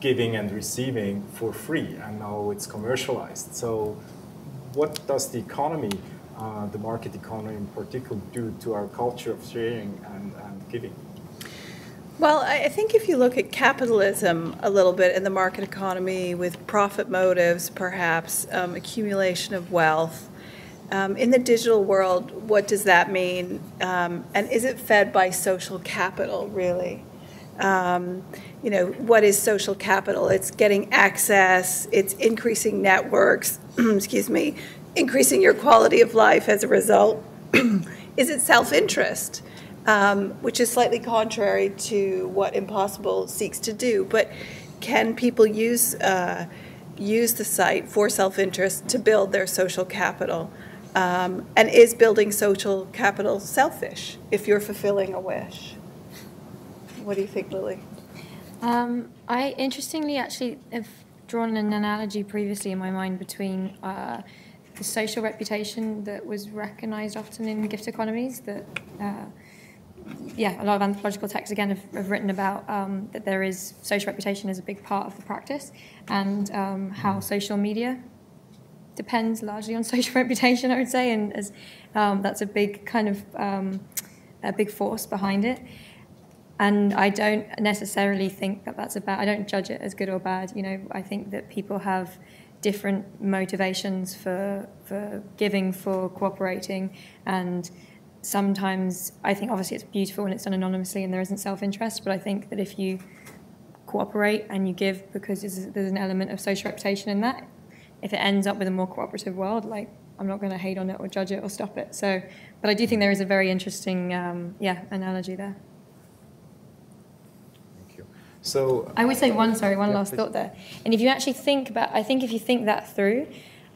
giving and receiving for free, and now it's commercialized. So, what does the economy, uh, the market economy in particular, do to our culture of sharing and, and giving? Well, I think if you look at capitalism a little bit in the market economy with profit motives, perhaps um, accumulation of wealth, um, in the digital world, what does that mean? Um, and is it fed by social capital, really? Um, you know, what is social capital? It's getting access, it's increasing networks, [clears throat] excuse me, increasing your quality of life as a result. [clears throat] is it self interest? um, which is slightly contrary to what Impossible seeks to do. But can people use uh, use the site for self-interest to build their social capital? Um, and is building social capital selfish if you're fulfilling a wish? What do you think, Lily? Um, I interestingly actually have drawn an analogy previously in my mind between uh, the social reputation that was recognized often in gift economies that. Uh, yeah, a lot of anthropological texts again have, have written about um, that there is social reputation is a big part of the practice, and um, how social media depends largely on [laughs] social reputation, I would say, and as um, that's a big kind of um, a big force behind it. And I don't necessarily think that that's about. I don't judge it as good or bad. You know, I think that people have different motivations for for giving, for cooperating, and sometimes I think obviously it's beautiful when it's done anonymously and there isn't self-interest. But I think that if you cooperate and you give because there's an element of social reputation in that, if it ends up with a more cooperative world, like I'm not going to hate on it or judge it or stop it. So, but I do think there is a very interesting, um, yeah, analogy there. Thank you. So I would say one, sorry, one yeah, last please. thought there. And if you actually think about, I think if you think that through,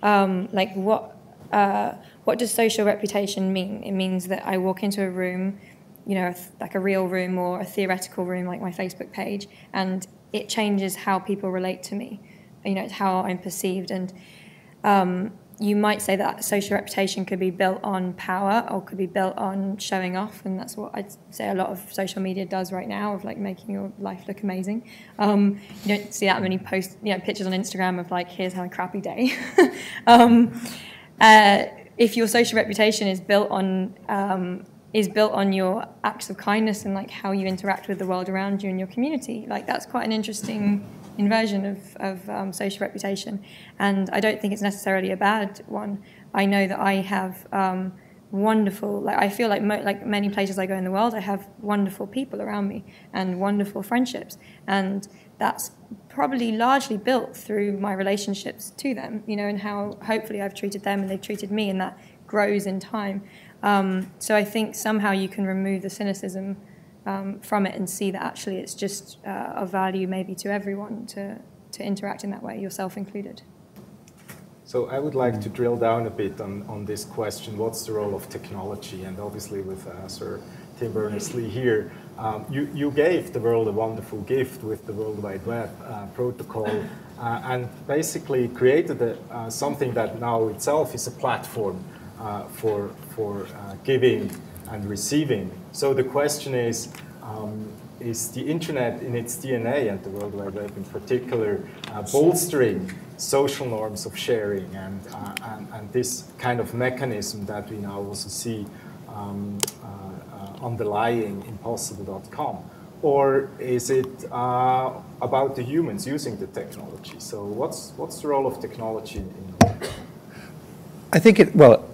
um, like what, uh, what does social reputation mean? It means that I walk into a room, you know, like a real room or a theoretical room, like my Facebook page, and it changes how people relate to me. You know, it's how I'm perceived. And um, you might say that social reputation could be built on power or could be built on showing off, and that's what I'd say a lot of social media does right now, of like making your life look amazing. Um, you don't see that many posts, you know, pictures on Instagram of like, here's how a crappy day. [laughs] um, uh, if your social reputation is built on um, is built on your acts of kindness and like how you interact with the world around you and your community, like that's quite an interesting inversion of, of um, social reputation. And I don't think it's necessarily a bad one. I know that I have um, wonderful, like I feel like like many places I go in the world, I have wonderful people around me and wonderful friendships, and that's probably largely built through my relationships to them, you know, and how hopefully I've treated them and they've treated me, and that grows in time. Um, so I think somehow you can remove the cynicism um, from it and see that actually it's just uh, of value maybe to everyone to, to interact in that way, yourself included. So I would like to drill down a bit on, on this question, what's the role of technology? And obviously with uh, Sir Tim Berners-Lee here, um, you, you gave the world a wonderful gift with the World Wide Web uh, protocol uh, and basically created a, uh, something that now itself is a platform uh, for, for uh, giving and receiving. So the question is, um, is the internet in its DNA and the World Wide Web in particular uh, bolstering social norms of sharing and, uh, and, and, this kind of mechanism that we now also see um, uh, uh, underlying impossible.com? Or is it uh, about the humans using the technology? So what's, what's the role of technology in, I think it, well,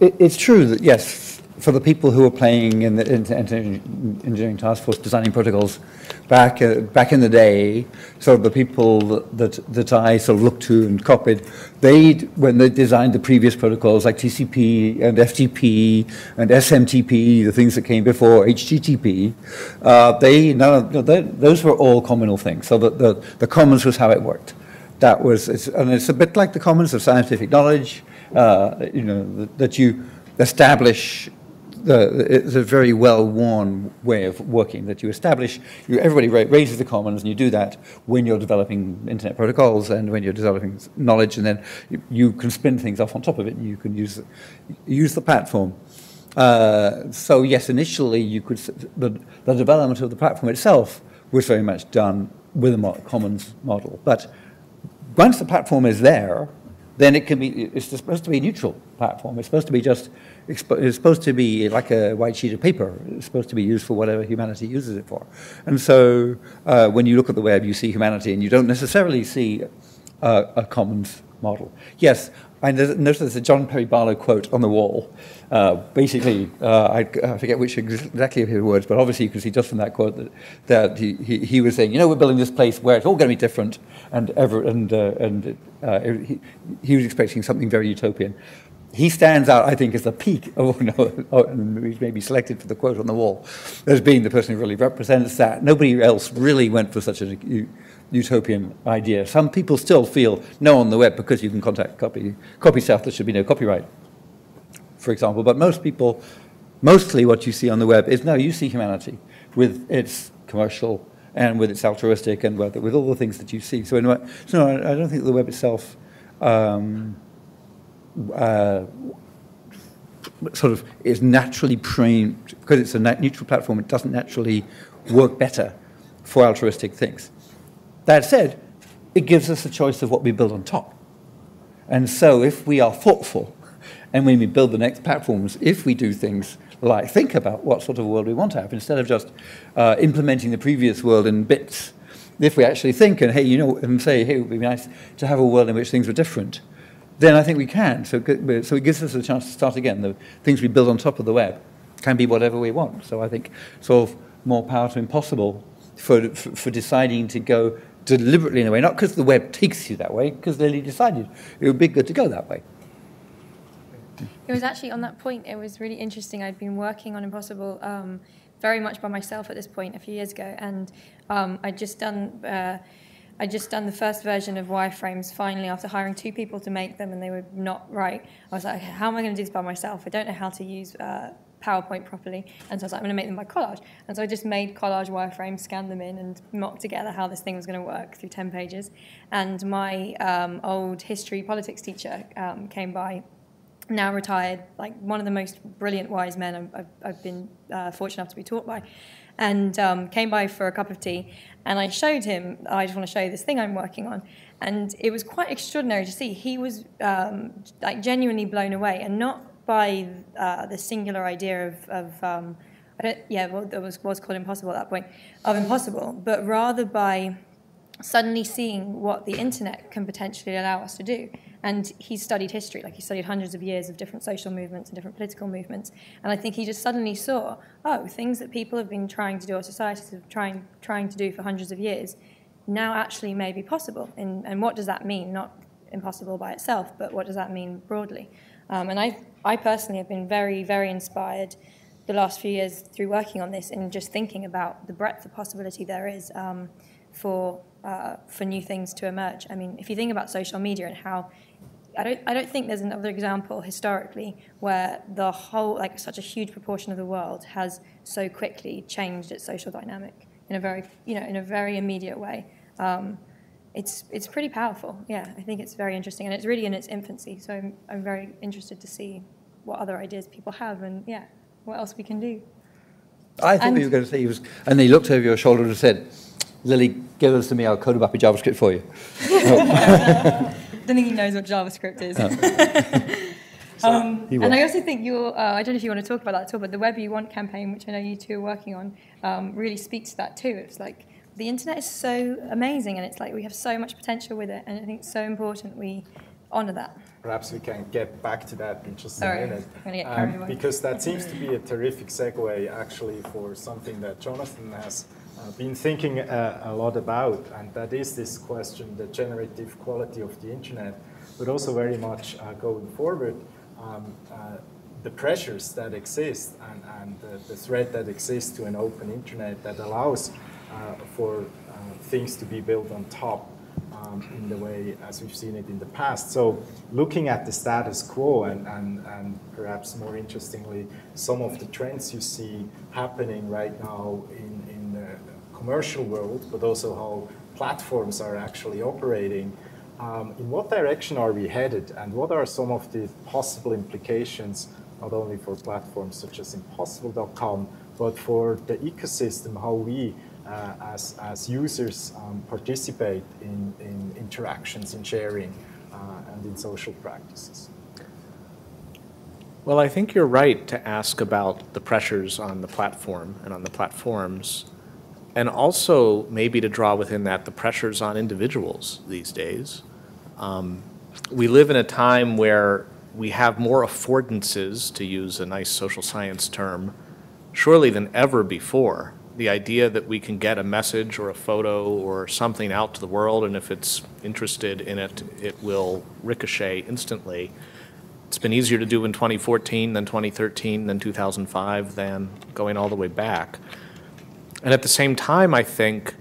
it, it's true that yes, for the people who were playing in the engineering task force designing protocols back uh, back in the day, so the people that that I sort of looked to and copied, they when they designed the previous protocols like TCP and FTP and SMTP, the things that came before HTTP, uh, they none of, they, those were all communal things. So the, the the commons was how it worked. That was it's, and it's a bit like the commons of scientific knowledge. Uh, you know that, that you establish the, it's a very well-worn way of working that you establish. You, everybody raises the commons, and you do that when you're developing internet protocols and when you're developing knowledge, and then you, you can spin things off on top of it, and you can use use the platform. Uh, so yes, initially you could the, the development of the platform itself was very much done with a commons model, but once the platform is there, then it can be, it's supposed to be a neutral platform. It's supposed to be just, it's supposed to be like a white sheet of paper. It's supposed to be used for whatever humanity uses it for. And so uh, when you look at the web, you see humanity and you don't necessarily see a commons model. Yes, I noticed there's a John Perry Barlow quote on the wall. Uh, basically, uh, I, I, forget which exactly of his words, but obviously you can see just from that quote that, that he, he, he, was saying, you know, we're building this place where it's all going to be different, and ever, and uh, and uh, he, he was expecting something very utopian. he stands out, I think, as the peak of, [laughs] no, oh, and he's maybe selected for the quote on the wall, as being the person who really represents that. Nobody else really went for such a utopian idea. Some people still feel no on the web because you can contact copy, copy stuff, there should be no copyright, for example. But most people, mostly what you see on the web is no, you see humanity with its commercial and with its altruistic and with, all the things that you see. So, in, so no, I don't think the web itself um, uh, sort of is naturally trained, because it's a neutral platform, it doesn't naturally work better for altruistic things. That said, it gives us a choice of what we build on top. And so if we are thoughtful, and when we build the next platforms, if we do things like think about what sort of world we want to have, instead of just uh, implementing the previous world in bits, if we actually think and hey, you know, and say, hey, it would be nice to have a world in which things were different, then I think we can. So, so it gives us a chance to start again. The things we build on top of the web can be whatever we want. So I think sort of more power to impossible for, for, for deciding to go deliberately in a way, not because the web takes you that way, because Lily decided it would be good to go that way. It was actually on that point, it was really interesting. I'd been working on Impossible um, very much by myself at this point a few years ago, and um, I'd just done. Uh, I'd just done the first version of wireframes finally after hiring two people to make them, and they were not right. I was like, how am I going to do this by myself? I don't know how to use uh, PowerPoint properly. And so I was like, I'm going to make them by collage. And so I just made collage wireframes, scanned them in, and mocked together how this thing was going to work through 10 pages. And my um, old history politics teacher um, came by now retired, like one of the most brilliant wise men I've, I've, been uh, fortunate enough to be taught by, and um, came by for a cup of tea. And I showed him, I just want to show you this thing I'm working on. And it was quite extraordinary to see. He was um, like genuinely blown away, and not by uh, the singular idea of, of um, I don't, yeah, well, that was, was called impossible at that point, of impossible, but rather by suddenly seeing what the internet can potentially allow us to do. And he studied history, like he studied hundreds of years of different social movements and different political movements. And I think he just suddenly saw, oh, things that people have been trying to do, or societies have trying trying to do for hundreds of years, now actually may be possible. And, and what does that mean? Not impossible by itself, but what does that mean broadly? Um, and I, I personally have been very, very inspired the last few years through working on this and just thinking about the breadth of possibility there is um, for uh, for new things to emerge. I mean, if you think about social media and how I don't, I don't think there's another example historically where the whole, like such a huge proportion of the world has so quickly changed its social dynamic in a very, you know, in a very immediate way. Um, it's, it's pretty powerful. Yeah, I think it's very interesting, and it's really in its infancy. So I'm, I'm very interested to see what other ideas people have, and yeah, what else we can do. I thought And- you were going to say he was, and he looked over your shoulder and said, Lily, give us to me, I'll code up a JavaScript for you. [laughs] [laughs] don't think he knows what JavaScript is. Oh. [laughs] um, and. I also think your, uh, I don't know if you want to talk about that at all, but the Web You Want campaign, which I know you two are working on, um, really speaks to that too. It's like the internet is so amazing, and it's like we have so much potential with it, and I think it's so important we honour that. Perhaps we can get back to that in just Sorry, a minute. I'm gonna get carried away. because that seems to be a terrific segue actually for something that Jonathan has uh, been thinking uh, a lot about, and that is this question, the generative quality of the internet, but also very much uh, going forward, um, uh, the pressures that exist and, and the, the threat that exists to an open internet that allows uh, for uh, things to be built on top um, in the way as we've seen it in the past. So looking at the status quo and, and, and perhaps more interestingly, some of the trends you see happening right now in, commercial world, but also how platforms are actually operating, um, in what direction are we headed and what are some of the possible implications, not only for platforms such as impossible.com, but for the ecosystem, how we uh, as, as users um, participate in, in interactions, in sharing, uh, and in social practices. Well, I think you're right to ask about the pressures on the platform and on the platforms, and also maybe to draw within that the pressures on individuals these days. Um, we live in a time where we have more affordances, to use a nice social science term, surely than ever before. The idea that we can get a message or a photo or something out to the world, and if it's interested in it, it will ricochet instantly it's been easier to do in 2014 than 2013 than 2005 than going all the way back. And at the same time, I think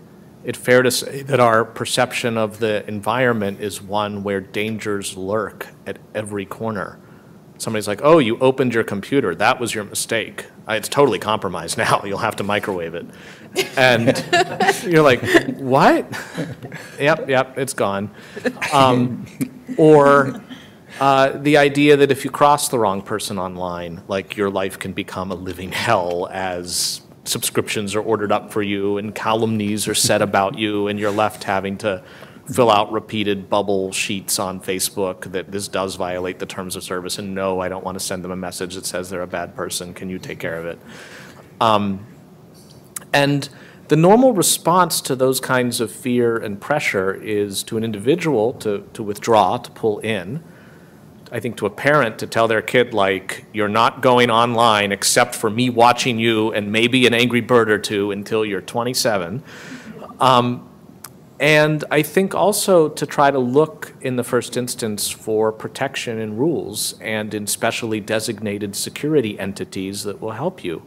it's fair to say that our perception of the environment is one where dangers lurk at every corner. Somebody's like, oh, you opened your computer. That was your mistake. It's totally compromised [laughs] now. You'll have to microwave it. And [laughs] you're like, what? [laughs] yep, yep, it's gone. Um, or uh, the idea that if you cross the wrong person online, like your life can become a living hell as subscriptions are ordered up for you and calumnies are said about you, and you're left having to fill out repeated bubble sheets on Facebook that this does violate the terms of service, and no, I don't want to send them a message that says they're a bad person. Can you take care of it? Um, and the normal response to those kinds of fear and pressure is to an individual to, to withdraw, to pull in. I think to a parent to tell their kid, like, you're not going online except for me watching you and maybe an angry bird or two until you're 27. Um, and I think also to try to look in the first instance for protection and rules and in specially designated security entities that will help you.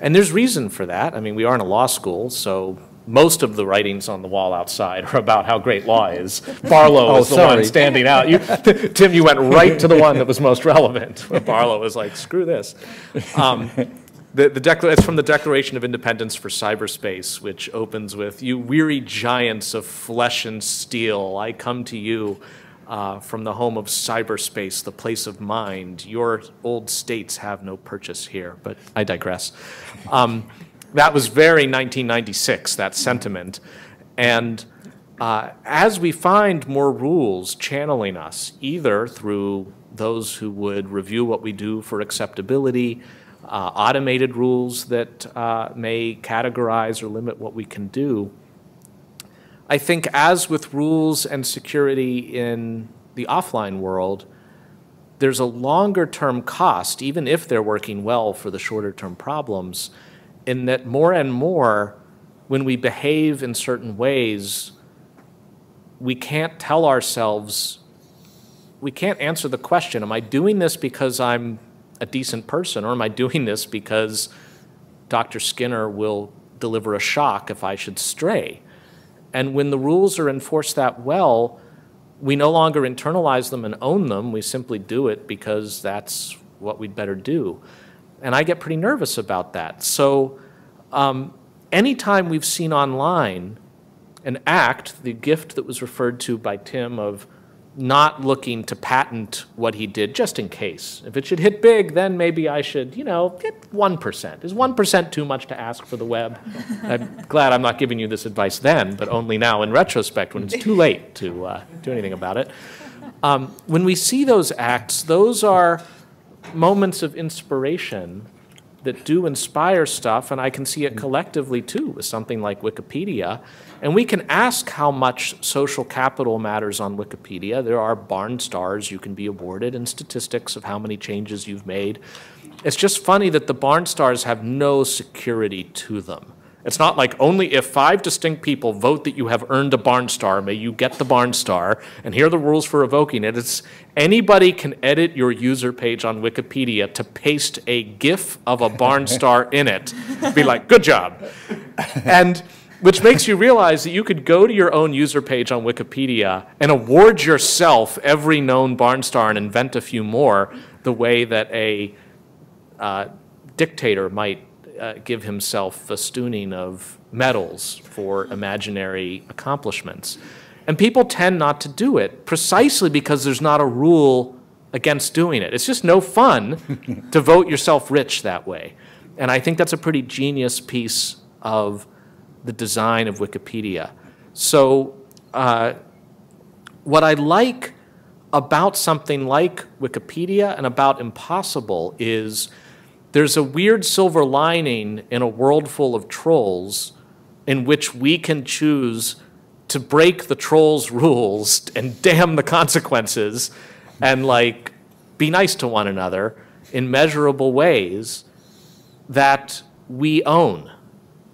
And there's reason for that. I mean, we are in a law school, so most of the writings on the wall outside are about how great law is. Barlow Oh, is the one standing out. You, Tim, you went right to the one that was most relevant. Barlow was like, screw this. Um, the, the it's from the Declaration of Independence for Cyberspace, which opens with, You weary giants of flesh and steel, I come to you uh, from the home of cyberspace, the place of mind. Your old states have no purchase here, but I digress. Um, that was very 1996, that sentiment. And uh, as we find more rules channeling us, either through those who would review what we do for acceptability, uh, automated rules that uh, may categorize or limit what we can do, I think, as with rules and security in the offline world, there's a longer term cost, even if they're working well for the shorter term problems, in that more and more, when we behave in certain ways, we can't tell ourselves, we can't answer the question Am I doing this because I'm a decent person, or am I doing this because Dr. Skinner will deliver a shock if I should stray? And when the rules are enforced that well, we no longer internalize them and own them. We simply do it because that's what we'd better do. And I get pretty nervous about that. So, um, anytime we've seen online an act, the gift that was referred to by Tim of not looking to patent what he did just in case. If it should hit big, then maybe I should, you know, get 1%. Is 1% too much to ask for the web? [laughs] I'm glad I'm not giving you this advice then, but only now in retrospect when it's too late to uh, do anything about it. Um, when we see those acts, those are moments of inspiration that do inspire stuff, and I can see it mm. collectively too with something like Wikipedia. And we can ask how much social capital matters on Wikipedia. There are barn stars you can be awarded and statistics of how many changes you've made. It's just funny that the barn stars have no security to them. It's not like only if five distinct people vote that you have earned a barn star, may you get the barn star, and here are the rules for revoking it. It's anybody can edit your user page on Wikipedia to paste a GIF of a barn [laughs] star in it. Be like, good job. And which makes you realize that you could go to your own user page on Wikipedia and award yourself every known barn star and invent a few more, the way that a uh, dictator might uh, give himself festooning of medals for imaginary accomplishments. And people tend not to do it precisely because there's not a rule against doing it. It's just no fun [laughs] to vote yourself rich that way. And I think that's a pretty genius piece of the design of Wikipedia. So, uh, what I like about something like Wikipedia and about Impossible is there's a weird silver lining in a world full of trolls in which we can choose to break the trolls' [laughs] rules and damn the consequences and like be nice to one another in measurable ways that we own.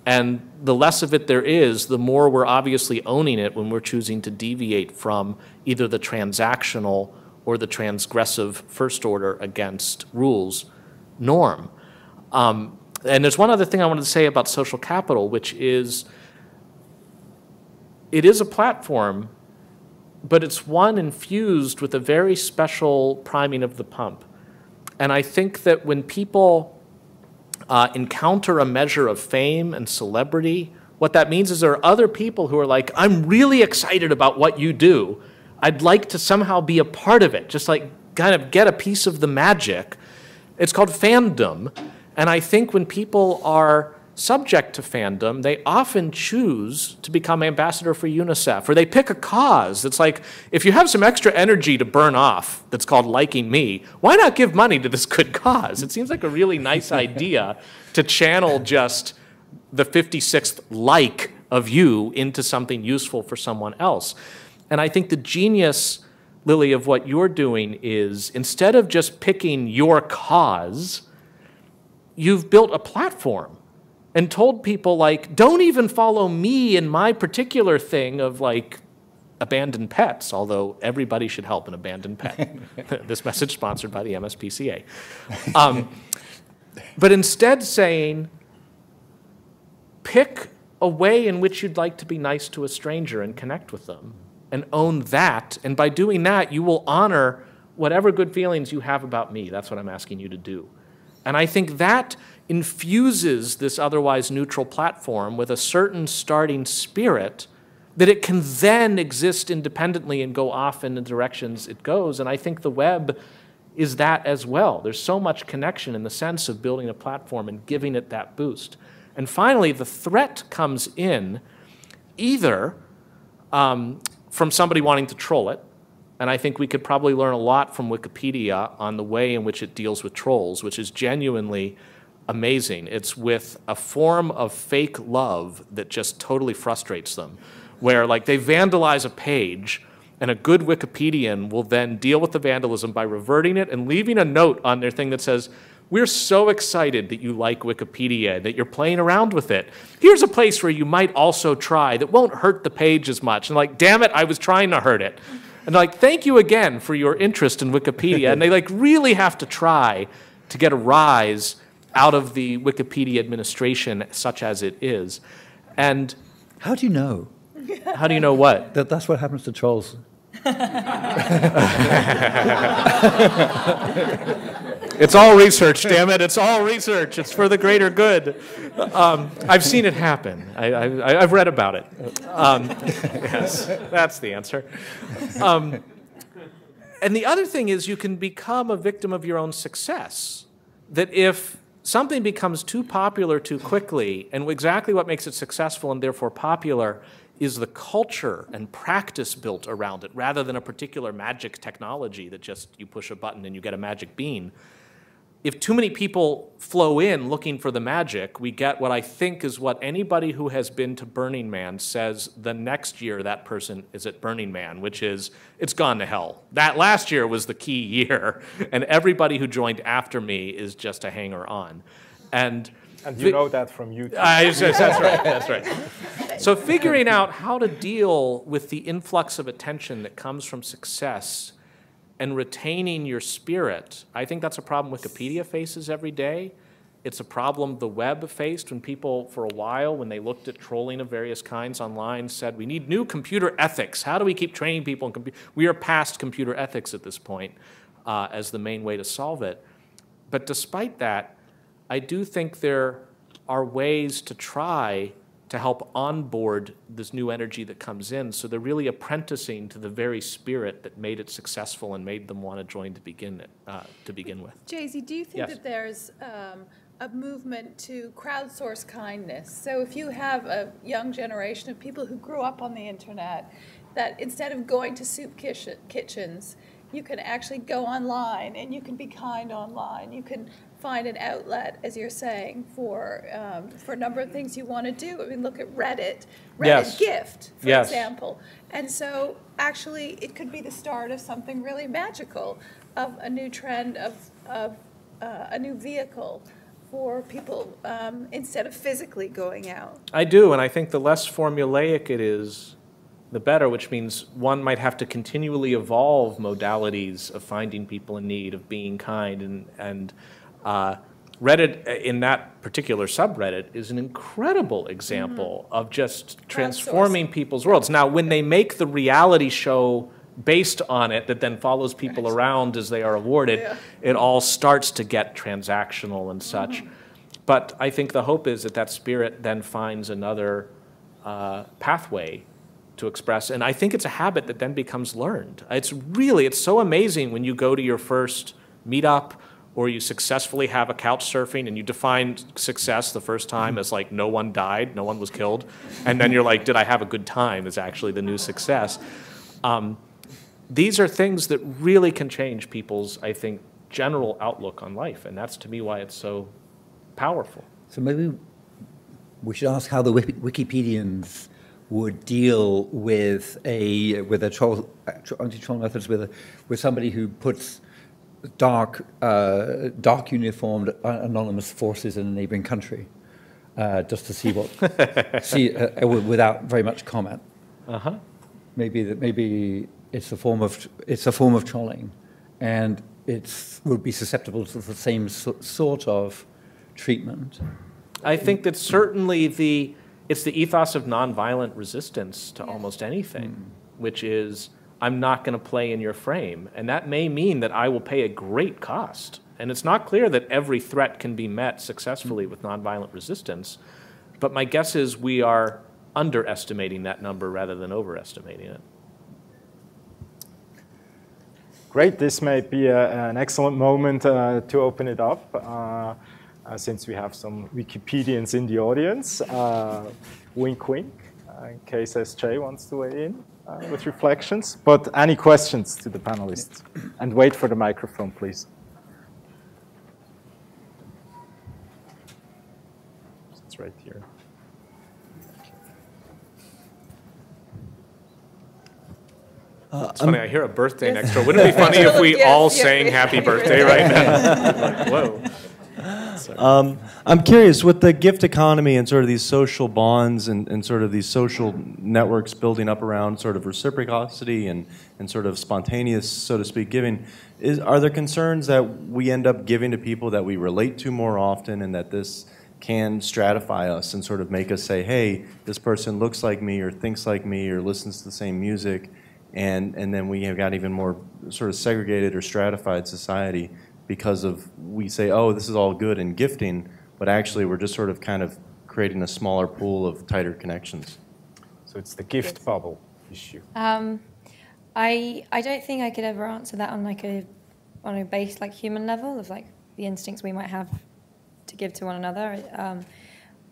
And the less of it there is, the more we're obviously owning it when we're choosing to deviate from either the transactional or the transgressive first order against rules norm. Um, and there's one other thing I wanted to say about social capital, which is it is a platform, but it's one infused with a very special priming of the pump. And I think that when people uh, encounter a measure of fame and celebrity, what that means is there are other people who are like, I'm really excited about what you do. I'd like to somehow be a part of it, just like kind of get a piece of the magic. It's called fandom. And I think when people are subject to fandom, they often choose to become ambassador for UNICEF, or they pick a cause that's like, if you have some extra energy to burn off that's called liking me, why not give money to this good cause? It seems like a really nice [laughs] idea to channel just the 56th like of you into something useful for someone else. And I think the genius, Lily, of what you're doing is instead of just picking your cause, you've built a platform and told people like don't even follow me in my particular thing of like abandoned pets although everybody should help an abandoned pet. [laughs] [laughs] This message sponsored by the mspca um, but instead saying pick a way in which you'd like to be nice to a stranger and connect with them and own that and by doing that you will honor whatever good feelings you have about me that's what i'm asking you to do and i think that infuses this otherwise neutral platform with a certain starting spirit that it can then exist independently and go off in the directions it goes. And I think the web is that as well. There's so much connection in the sense of building a platform and giving it that boost. And finally, the threat comes in either um, from somebody wanting to troll it, and I think we could probably learn a lot from Wikipedia on the way in which it deals with trolls, which is genuinely amazing. It's with a form of fake love that just totally frustrates them, where like they vandalize a page and a good Wikipedian will then deal with the vandalism by reverting it and leaving a note on their thing that says, we're so excited that you like Wikipedia, that you're playing around with it. Here's a place where you might also try that won't hurt the page as much. And like, damn it, I was trying to hurt it. And like, thank you again for your interest in Wikipedia. and they like really have to try to get a rise out of the Wikipedia administration, such as it is. And how do you know? How do you know what? That that's what happens to trolls. [laughs] it's all research, damn it! It's all research. It's for the greater good. Um, I've seen it happen. I, have read about it. Um, yes, that's the answer. Um, and the other thing is, you can become a victim of your own success. That if something becomes too popular too quickly, and exactly what makes it successful and therefore popular is the culture and practice built around it rather than a particular magic technology that just you push a button and you get a magic bean if too many people flow in looking for the magic, we get what I think is what anybody who has been to Burning Man says the next year that person is at Burning Man, which is it's gone to hell. That last year was the key [laughs] year, and everybody who joined after me is just a hanger on. And and you know that from YouTube. Uh, that's right. That's right. So figuring out how to deal with the influx of attention that comes from success and retaining your spirit. I think that's a problem Wikipedia faces every day. It's a problem the web faced when people, for a while, when they looked at trolling of various kinds online, said, we need new computer ethics. How do we keep training people in computer? We are past computer ethics at this point uh, as the main way to solve it. But despite that, I do think there are ways to try to help onboard this new energy that comes in. So they're really apprenticing to the very spirit that made it successful and made them want to join to begin it, uh, to begin with. JZ, do you think yes. that there's um, a movement to crowdsource kindness? So if you have a young generation of people who grew up on the internet, that instead of going to soup kitchens, you can actually go online and you can be kind online. You can find an outlet, as you're saying, for um, for a number of things you want to do. I mean, look at Reddit, Reddit yes. gift, for yes. example. And so, actually, it could be the start of something really magical, of a new trend of of uh, a new vehicle for people um, instead of physically going out. I do, and I think the less formulaic it is, the better, which means one might have to continually evolve modalities of finding people in need, of being kind, and, and uh, Reddit, uh, in that particular subreddit, is an incredible example Mm-hmm. of just transforming people's worlds. Now, when they make the reality show based on it that then follows people around as they are awarded, it all starts to get transactional and such. But I think the hope is that that spirit then finds another uh, pathway to express. And I think it's a habit that then becomes learned. It's really, it's so amazing when you go to your first meetup or you successfully have a couch surfing and you define success the first time as like no one died, no one was killed. And then you're like, did I have a good time is actually the new success. Um, these are things that really can change people's, I think, general outlook on life. And that's to me why it's so powerful. So maybe we should ask how the Wiki- Wikipedians would deal with a with a troll uh, anti-troll methods with a, with somebody who puts dark uh, dark uniformed uh, anonymous forces in a neighboring country uh, just to see what [laughs] see uh, uh, without very much comment. Uh-huh. Maybe that maybe it's a form of it's a form of trolling, and it's would be susceptible to the same so, sort of treatment. I think that certainly the it's the ethos of nonviolent resistance to almost anything, which is I'm not going to play in your frame, and that may mean that I will pay a great cost. And it's not clear that every threat can be met successfully with nonviolent resistance, but my guess is we are underestimating that number rather than overestimating it. Great. This may be a, an excellent moment uh, to open it up, uh, uh, since we have some Wikipedians in the audience. Uh, wink, wink, uh, in case SJ wants to weigh in with reflections. But any questions to the panelists? And wait for the microphone, please. It's right here. Uh, it's funny, I hear a birthday next door. [laughs] Wouldn't it be funny if we Yes, all yeah, sang yeah. [laughs] happy birthday right now? [laughs] Like, whoa. Um, I'm curious with the gift economy and sort of these social bonds and, and sort of these social networks building up around sort of reciprocity and, and sort of spontaneous, so to speak, giving. Is, are there concerns that we end up giving to people that we relate to more often and that this can stratify us and sort of make us say, hey, this person looks like me or thinks like me or listens to the same music, and, and then we have got even more sort of segregated or stratified society because of we say, oh, this is all good and gifting, but actually we're just sort of kind of creating a smaller pool of tighter connections. So it's the gift bubble issue. Um, I I don't think I could ever answer that on like a on a base like human level of like the instincts we might have to give to one another. Um,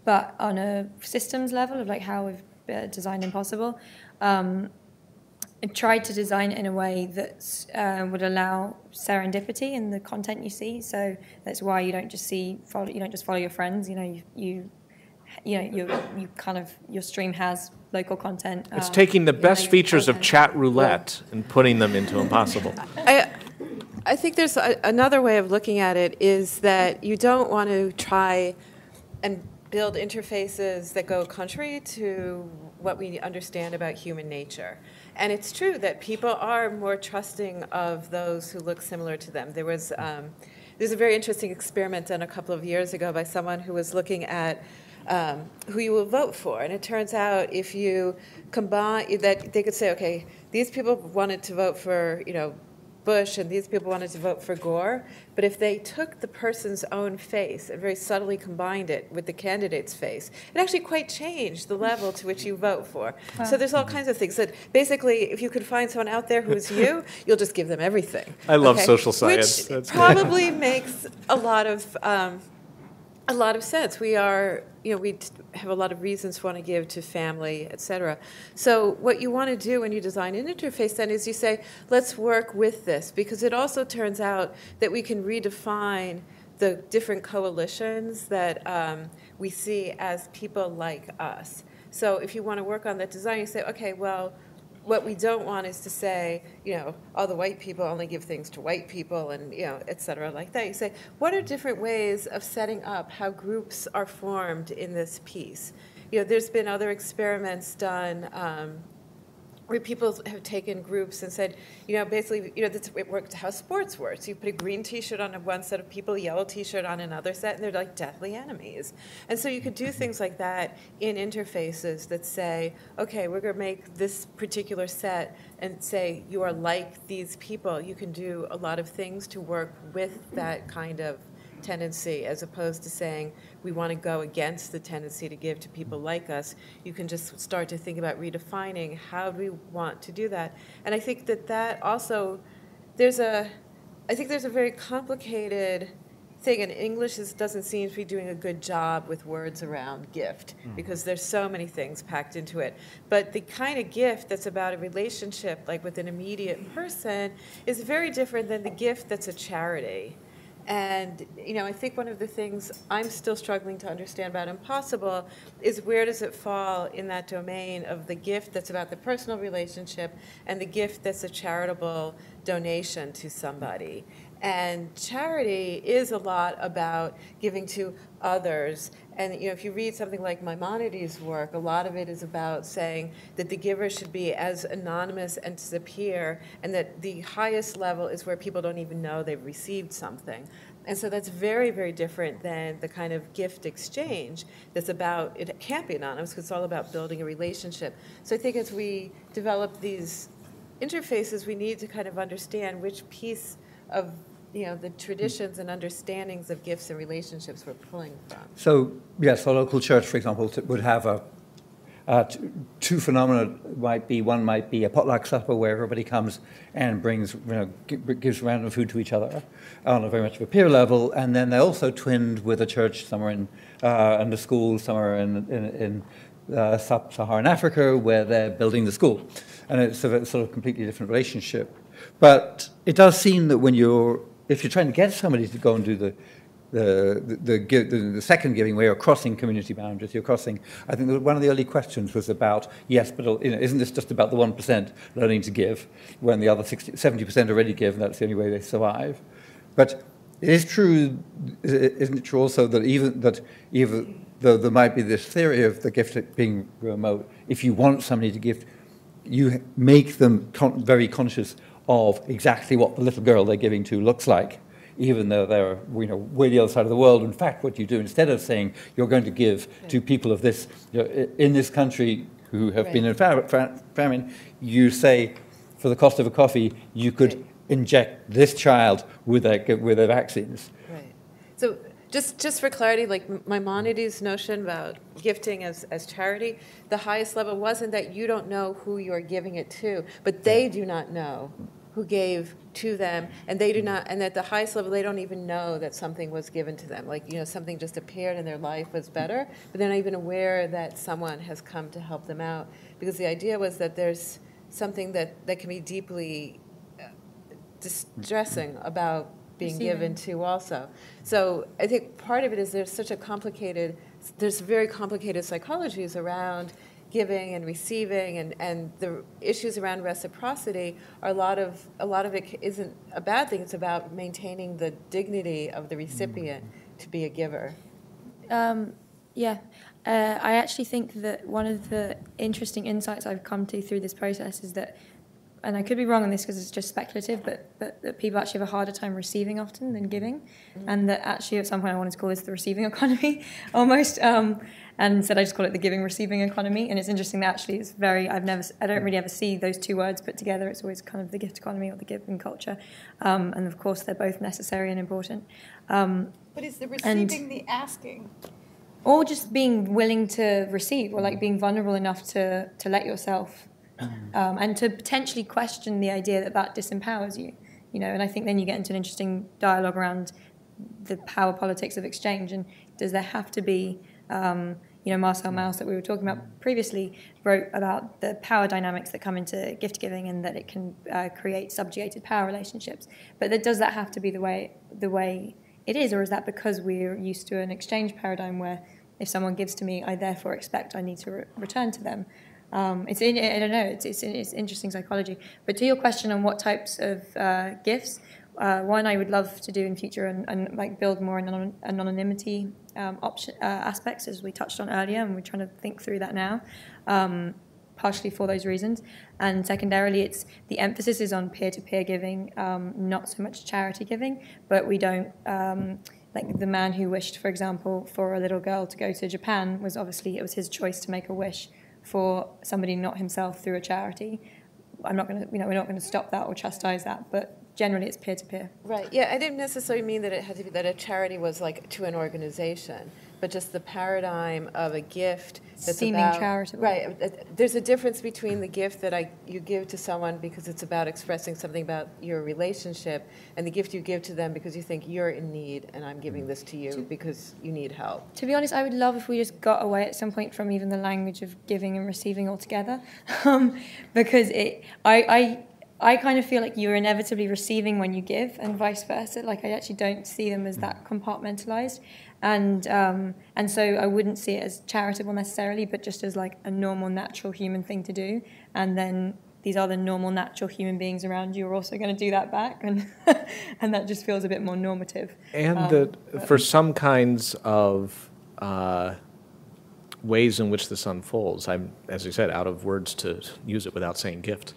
but on a systems level of like how we've uh, designed Impossible, um, I tried to design it in a way that uh, would allow serendipity in the content you see. So that's why you don't just see follow, you don't just follow your friends. You know you you, you know you you kind of your stream has local content. It's um, taking the you know, best your features of chat roulette and putting them into impossible. I, I think there's a, another way of looking at it is that you don't want to try and build interfaces that go contrary to what we understand about human nature. And it's true that people are more trusting of those who look similar to them. There was um, there's a very interesting experiment done a couple of years ago by someone who was looking at um, who you will vote for. And it turns out if you combine that, they could say, okay, these people wanted to vote for, you know, Bush and these people wanted to vote for Gore. But if they took the person's own face and very subtly combined it with the candidate's face, it actually quite changed the level to which you vote for. So there's all kinds of things that basically, if you could find someone out there who is you, [laughs] you'll just give them everything. I love social science. Which That's great. probably makes a lot of um, a lot of sense. We are, you know, we have a lot of reasons we want to give to family, et cetera. So what you want to do when you design an interface then is you say, let's work with this, because it also turns out that we can redefine the different coalitions that um, we see as people like us. So if you want to work on that design, you say, okay, well, what we don't want is to say, you know, all the white people only give things to white people and, you know, et cetera, like that. You say, what are different ways of setting up how groups are formed in this piece? You know, there's been other experiments done um, where people have taken groups and said, you know, basically, you know, that's it works how sports works. You put a green T-shirt on one set of people, a yellow T-shirt on another set, and they're like deathly enemies. And so you could do mm-hmm. things like that in interfaces that say, okay, we're going to make this particular set and say you are like these people. You can do a lot of things to work with mm-hmm. that kind of tendency as opposed to saying we want to go against the tendency to give to people like us. You can just start to think about redefining how do we want to do that. And I think that that also, there's a, I think there's a very complicated thing, and English is, doesn't seem to be doing a good job with words around gift Mm. because there's so many things packed into it. But the kind of gift that's about a relationship, like with an immediate person, is very different than the gift that's a charity. And you know, I think one of the things I'm still struggling to understand about impossible is where does it fall in that domain of the gift that's about the personal relationship and the gift that's a charitable donation to somebody. And charity is a lot about giving to others. And you know, if you read something like Maimonides' work, a lot of it is about saying that the giver should be as anonymous and disappear, and that the highest level is where people don't even know they've received something. And so that's very, very different than the kind of gift exchange that's about, it can't be anonymous because it's all about building a relationship. So I think as we develop these interfaces, we need to kind of understand which piece of you know the traditions and understandings of gifts and relationships we're pulling from. So, yes, a local church, for example, would have a, uh, two phenomena might be one might be a potluck supper where everybody comes and brings you know gi- gives random food to each other on a very much of a peer level, and then they're also twinned with a church somewhere in uh, and a school somewhere in in, in uh, sub-Saharan Africa where they're building the school, and it's a sort of completely different relationship. But it does seem that when you're if you're trying to get somebody to go and do the the, the, the, the, second giving where you're crossing community boundaries, you're crossing, I think one of the early questions was about, yes, but you know, isn't this just about the 1% learning to give when the other 60, 70% already give and that's the only way they survive? But it is true, isn't it true also that even, that even though there might be this theory of the gift being remote, if you want somebody to give, you make them con- very conscious of exactly what the little girl they're giving to looks like, even though they're you know way the other side of the world. In fact, what you do instead of saying you're going to give to people of this you know, in this country who have been in fa- fa- famine, you say for the cost of a coffee you could inject this child with their with their vaccines. Right. So just just for clarity, like Maimonides' notion about gifting as, as charity, the highest level wasn't that you don't know who you're giving it to, but they do not know who gave to them, and they do not, and at the highest level, they don't even know that something was given to them. Like, you know, something just appeared and their life was better, but they're not even aware that someone has come to help them out. Because the idea was that there's something that, that can be deeply uh, distressing about being given to also. So I think part of it is there's such a complicated, there's very complicated psychologies around giving and receiving and, and the issues around reciprocity are a lot of a lot of it isn't a bad thing. It's about maintaining the dignity of the recipient to be a giver. Um, yeah, uh, I actually think that one of the interesting insights I've come to through this process is that, and I could be wrong on this because it's just speculative, but, but that people actually have a harder time receiving often than giving, and that actually at some point I wanted to call this the receiving [laughs] economy almost, um, and instead I just call it the giving receiving economy. And it's interesting that actually it's very I've never I don't really ever see those two words put together. It's always kind of the gift economy or the giving culture, um, and of course they're both necessary and important. Um, But is the and- receiving the asking? or just being willing to receive or like being vulnerable enough to to let yourself um, and to potentially question the idea that that disempowers you you know and i think then you get into an interesting dialogue around the power politics of exchange and does there have to be um, you know marcel mauss that we were talking about previously wrote about the power dynamics that come into gift giving and that it can uh, create subjugated power relationships but that, does that have to be the way the way it is, or is that because we're used to an exchange paradigm where if someone gives to me, I therefore expect I need to re- return to them? Um, it's in, I don't know. It's, it's it's interesting psychology. But to your question on what types of uh, gifts, uh, one I would love to do in future and, and like build more anon- anonymity um, option uh, aspects as we touched on earlier, and we're trying to think through that now. Um, partially for those reasons, and secondarily, it's the emphasis is on peer-to-peer giving, um, not so much charity giving. But we don't um, like the man who wished, for example, for a little girl to go to Japan was obviously it was his choice to make a wish for somebody not himself through a charity. I'm not going to, you know, we're not going to stop that or chastise that, but generally it's peer-to-peer. Right, yeah, I didn't necessarily mean that it had to be, that a charity was like to an organization, but just the paradigm of a gift that's Seeming about. charitable. Right, uh, there's a difference between the gift that I, you give to someone because it's about expressing something about your relationship, and the gift you give to them because you think you're in need, and I'm giving this to you because you need help. To be honest, I would love if we just got away at some point from even the language of giving and receiving altogether, [laughs] um, because it, I, I, I kind of feel like you're inevitably receiving when you give, and vice versa. Like I actually don't see them as that compartmentalized, and um, and so I wouldn't see it as charitable necessarily, but just as like a normal, natural human thing to do, and then. These other normal, natural human beings around you are also going to do that back, [laughs] and and that just feels a bit more normative. And Um, that for some kinds of uh, ways in which this unfolds, I'm, as you said, out of words to use it without saying gift.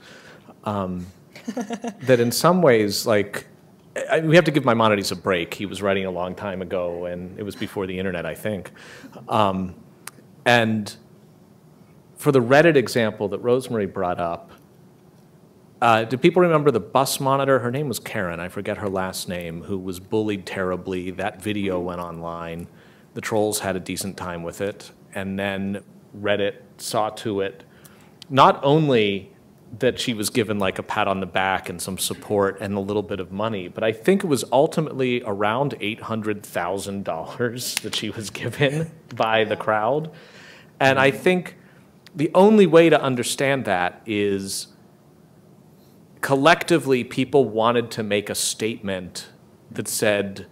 Um, that in some ways, like, I, we have to give Maimonides a break. He was writing a long time ago, and it was before the internet, I think. Um, and for the Reddit example that Rosemary brought up, uh, do people remember the bus monitor? Her name was Karen, I forget her last name, who was bullied terribly. That video went online. The trolls had a decent time with it. And then Reddit saw to it not only that she was given like a pat on the back and some support and a little bit of money, but I think it was ultimately around $800,000 that she was given [laughs] by the crowd. And I think the only way to understand that is collectively people wanted to make a statement that said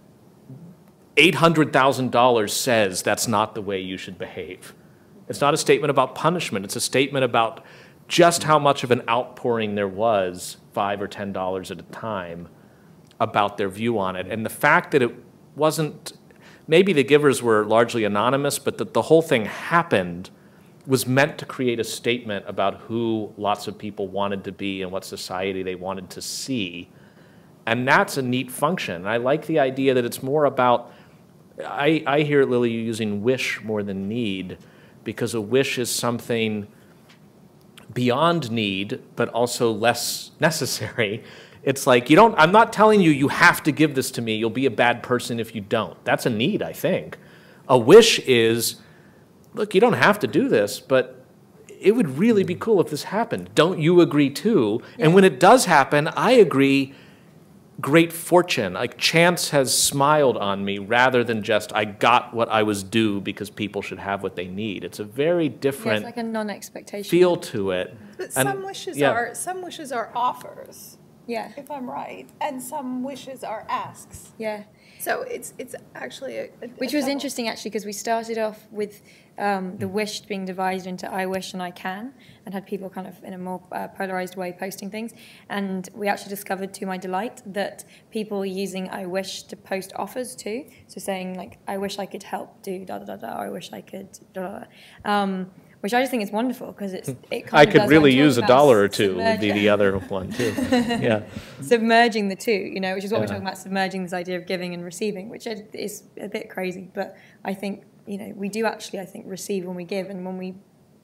$800,000 says that's not the way you should behave. It's not a statement about punishment, it's a statement about just how much of an outpouring there was, five or ten dollars at a time, about their view on it. And the fact that it wasn't, maybe the givers were largely anonymous, but that the whole thing happened was meant to create a statement about who lots of people wanted to be and what society they wanted to see. And that's a neat function. I like the idea that it's more about, I, I hear Lily using wish more than need, because a wish is something beyond need, but also less necessary. [laughs] It's like, you don't, I'm not telling you, you have to give this to me. You'll be a bad person if you don't. That's a need, I think. A wish is, look, you don't have to do this, but it would really be hmm. cool if this happened. Don't you agree too? And when it does happen, I agree. Great fortune. Like chance has smiled on me rather than just I got what I was due because people should have what they need. It's a very Yeah, different it's like a non-expectation. feel to it. But And- some wishes yeah. are some wishes are offers. Yeah. If I'm right, and some wishes are asks. Yeah. So it's it's actually a, a Which a was double- interesting actually because we started off with um, the wish being divided into I wish and I can, and had people kind of in a more uh, polarized way posting things. And we actually discovered, to my delight, that people were using I wish to post offers too. So saying like I wish I could help do da da da da, or I wish I could da da. da. Um, which I just think is wonderful because it's hmm. it kind I of could does really use a dollar or two would be the other one too. [laughs] Yeah. submerging the two, you know, which is what we're talking about, submerging this idea of giving and receiving, which is a bit crazy. But I think, you know, we do actually, I think, receive when we give. And when we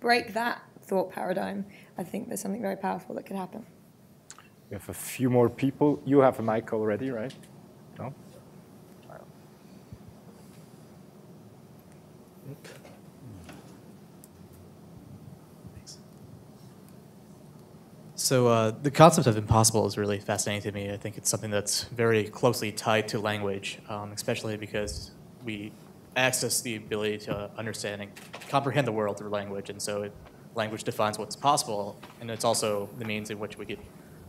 break that thought paradigm, I think there's something very powerful that could happen. We have a few more people. You have a mic already, right? No? So uh, the concept of impossible is really fascinating to me. I think it's something that's very closely tied to language, um, especially because we access the ability to understand and comprehend the world through language, and so it, language defines what's possible, and it's also the means in which we could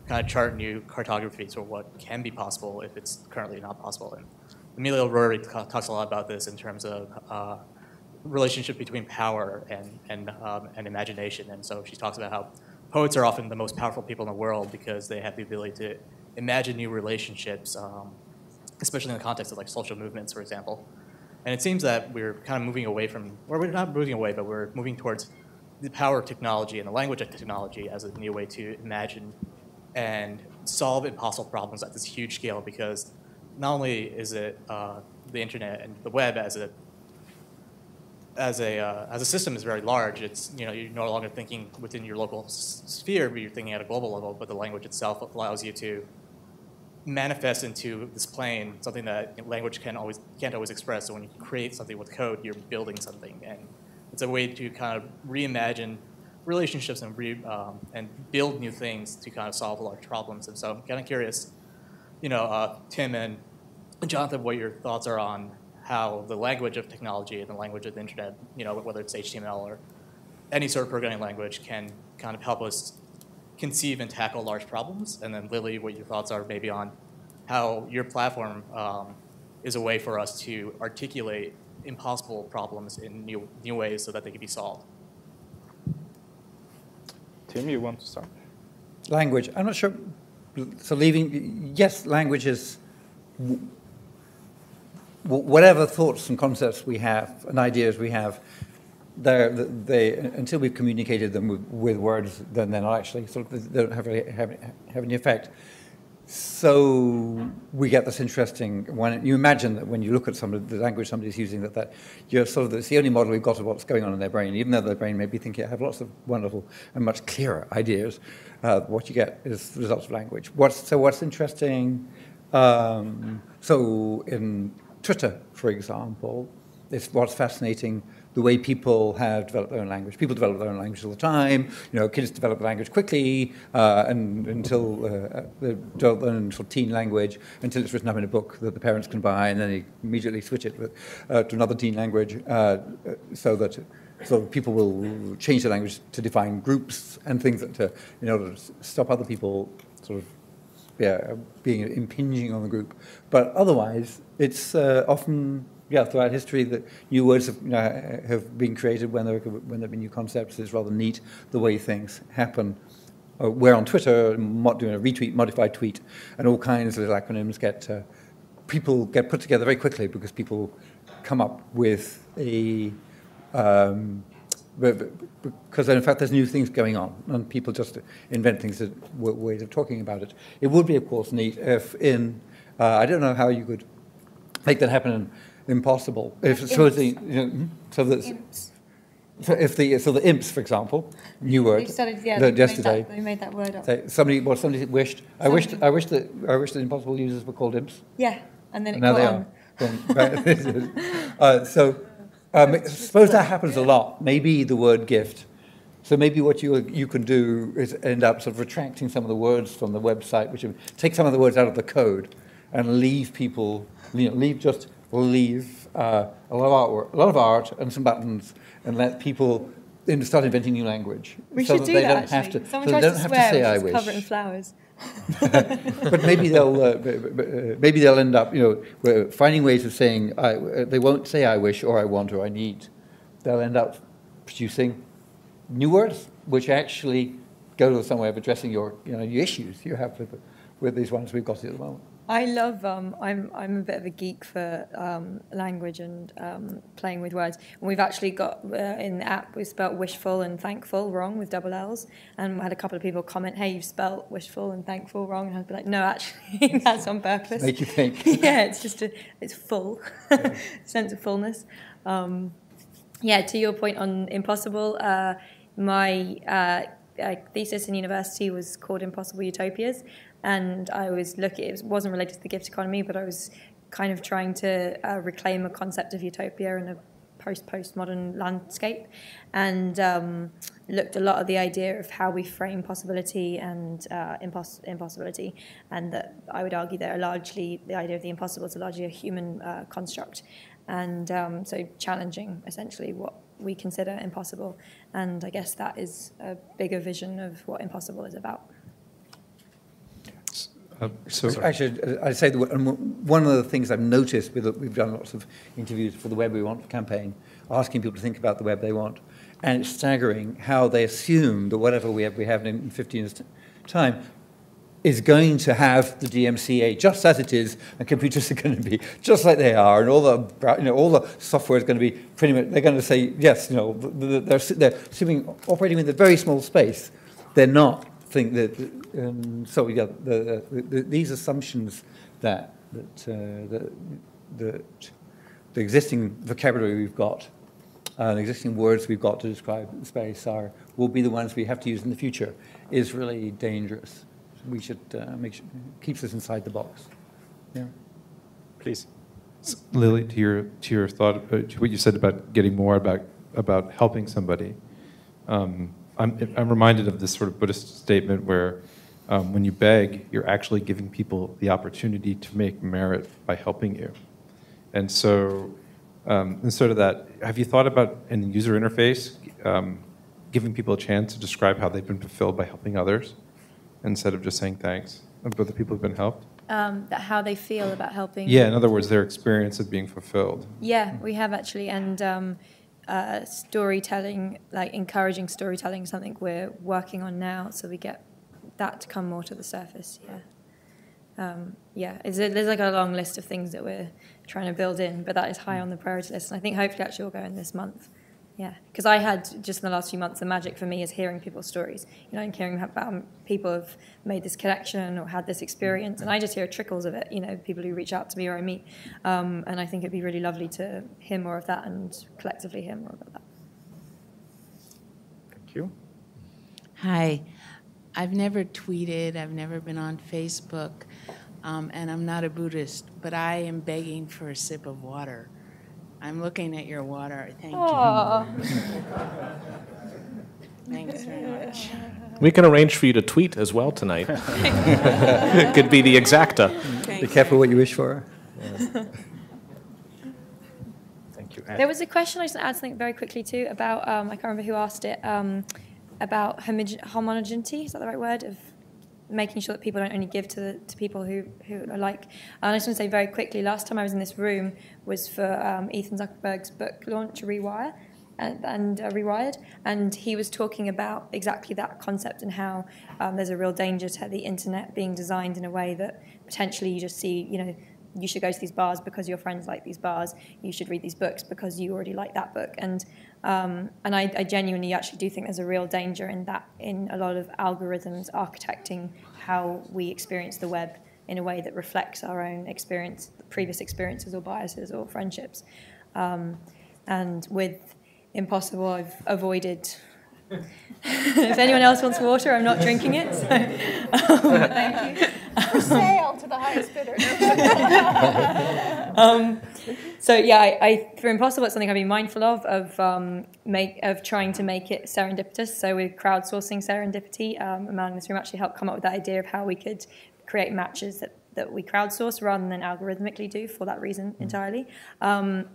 kind of chart new cartographies or what can be possible if it's currently not possible. And O'Rourke ta- talks a lot about this in terms of uh, relationship between power and and um, and imagination. And so she talks about how poets are often the most powerful people in the world because they have the ability to imagine new relationships, um, especially in the context of like social movements, for example. And it seems that we're kind of moving away from, or we're not moving away, but we're moving towards the power of technology and the language of technology as a new way to imagine and solve impossible problems at this huge scale because not only is it uh, the internet and the web as a as a uh, as a system is very large. It's you know you're no longer thinking within your local sphere, but you're thinking at a global level. But the language itself allows you to manifest into this plane something that language can always can't always express. So when you create something with code, you're building something, and it's a way to kind of reimagine relationships and re, um, and build new things to kind of solve large problems. And so I'm kind of curious, you know, uh, Tim and Jonathan, what your thoughts are on how the language of technology and the language of the internet, you know, whether it's HTML or any sort of programming language, can kind of help us conceive and tackle large problems. And then Lily, what your thoughts are maybe on how your platform um, is a way for us to articulate impossible problems in new, new ways so that they can be solved. Tim, you want to start? Language. I'm not sure. So leaving, yes, language is w- whatever thoughts and concepts we have and ideas we have. They until we've communicated them with, with words, then they're not actually sort of they don't have, really, have, have any effect. So we get this interesting when you imagine that when you look at some of the language somebody's using that that you're sort of it's the only model we've got of what's going on in their brain, even though their brain may be thinking I have lots of wonderful and much clearer ideas. Uh, what you get is the results of language. What's, so what's interesting? Um, so in Twitter, for example, it's what's fascinating the way people have developed their own language. People develop their own language all the time. You know, kids develop language quickly uh, and until uh, they don't learn until teen language until it's written up in a book that the parents can buy, and then they immediately switch it with, uh, to another teen language uh, so that so people will change their language to define groups and things that to, in order to stop other people sort of yeah, being impinging on the group. But otherwise, it's uh, often yeah, throughout history, that new words have, have been created when there, when there have been new concepts. It's rather neat the way things happen. Uh, we're on Twitter doing a retweet, modified tweet, and all kinds of little acronyms get uh, people get put together very quickly because people come up with a um, because in fact there's new things going on and people just invent things that ways of talking about it. It would be of course neat if in uh, I don't know how you could make that happen in impossible. If so, the, you know, hmm? so that so if the so the imps, for example, new word. Started, yeah, that yesterday. Made that, they made that word up. Somebody, well, somebody wished. I wished. I wished that. I wished that impossible users were called imps. Yeah, and then it now they on. are. Then, [laughs] uh, so, um, suppose that happens a lot. Maybe the word gift. So maybe what you you can do is end up sort of retracting some of the words from the website, which take some of the words out of the code, and leave people, you know, leave just leave uh, a lot of art, a lot of art, and some buttons, and let people start inventing new language. We so should that do they that. don't actually. have to. Someone so they tries don't to have swear, to say we I wish. cover it in flowers. [laughs] but maybe they'll uh, uh, maybe they'll end up, you know, finding ways of saying I, uh, they won't say I wish or I want or I need. They'll end up producing new words which actually go to some way of addressing your, you know, your issues you have with, with these ones we've got at the moment. I love. Um, I'm I'm a bit of a geek for um, language and um, playing with words. And we've actually got uh, in the app we spelt wishful and thankful wrong with double L's. And we had a couple of people comment, "Hey, you've spelt wishful and thankful wrong." And I'd be like, "No, actually, [laughs] that's on purpose." Make you think. [laughs] yeah, it's just a, it's full, [laughs] sense of fullness. Um, yeah, to your point on impossible, uh, my uh, uh, thesis in university was called Impossible Utopias, and I was looking. It wasn't related to the gift economy, but I was kind of trying to uh, reclaim a concept of utopia in a post-postmodern landscape, and um, looked a lot at the idea of how we frame possibility and uh, impos- impossibility, and that I would argue that largely the idea of the impossible is largely a human uh, construct, and um, so challenging essentially what we consider impossible, and I guess that is a bigger vision of what impossible is about. Uh, so actually, I'd say that one of the things I've noticed, with, we've done lots of interviews for the Web We Want campaign, asking people to think about the web they want, and it's staggering how they assume that whatever we have, we have in 15 years' time is going to have the DMCA just as it is, and computers [laughs] are going to be just like they are, and all the you know all the software is going to be pretty much. They're going to say yes, you know, they're they're assuming operating in a very small space. They're not think that. Um, so yeah, the, the, the, these assumptions that that uh, that the existing vocabulary we've got, uh, the existing words we've got to describe space are will be the ones we have to use in the future is really dangerous. We should uh, make sure keeps us inside the box. Yeah. Please. Lily, to your to your thought, uh, to what you said about getting more about about helping somebody. Um, I'm, I'm reminded of this sort of Buddhist statement where um, when you beg, you're actually giving people the opportunity to make merit by helping you. And so, um, instead of that, have you thought about in user interface um, giving people a chance to describe how they've been fulfilled by helping others instead of just saying thanks about the people who've been helped? Um, that how they feel about helping. Yeah, in other words, their experience of being fulfilled. Yeah, we have actually, and um, uh, storytelling, like encouraging storytelling, is something we're working on now, so we get that to come more to the surface. Yeah. Um, yeah, a, there's like a long list of things that we're trying to build in, but that is high on the priority list, and I think hopefully actually will go in this month. Yeah, because I had just in the last few months, the magic for me is hearing people's stories. You know, and hearing about people have made this connection or had this experience, and I just hear trickles of it. You know, people who reach out to me or I meet, um, and I think it'd be really lovely to hear more of that and collectively hear more about that. Thank you. Hi, I've never tweeted. I've never been on Facebook, um, and I'm not a Buddhist, but I am begging for a sip of water. I'm looking at your water. Thank Aww. you. [laughs] Thanks very much. We can arrange for you to tweet as well tonight. it [laughs] Could be the exacta. Be careful what you wish for. [laughs] Thank you. There was a question I just add something very quickly too about um, I can't remember who asked it um, about homogeneity. Is that the right word of making sure that people don't only give to, the, to people who, who are like. And I just want to say very quickly, last time I was in this room was for um, Ethan Zuckerman's book launch, Rewire, and, and uh, Rewired, and he was talking about exactly that concept and how um, there's a real danger to the internet being designed in a way that potentially you just see, you know, you should go to these bars because your friends like these bars. You should read these books because you already like that book. And um, and I, I, genuinely actually do think there's a real danger in that in a lot of algorithms architecting how we experience the web in a way that reflects our own experience, previous experiences or biases or friendships. Um, and with Impossible, I've avoided if anyone else wants water, I'm not drinking it. So, um, thank you. For sale to the highest bidder. [laughs] um, so yeah, I, I, for impossible, it's something I've been mindful of of um, make of trying to make it serendipitous. So with crowdsourcing serendipity, um, a man in this room actually helped come up with that idea of how we could create matches that that we crowdsource rather than algorithmically do for that reason entirely. Um,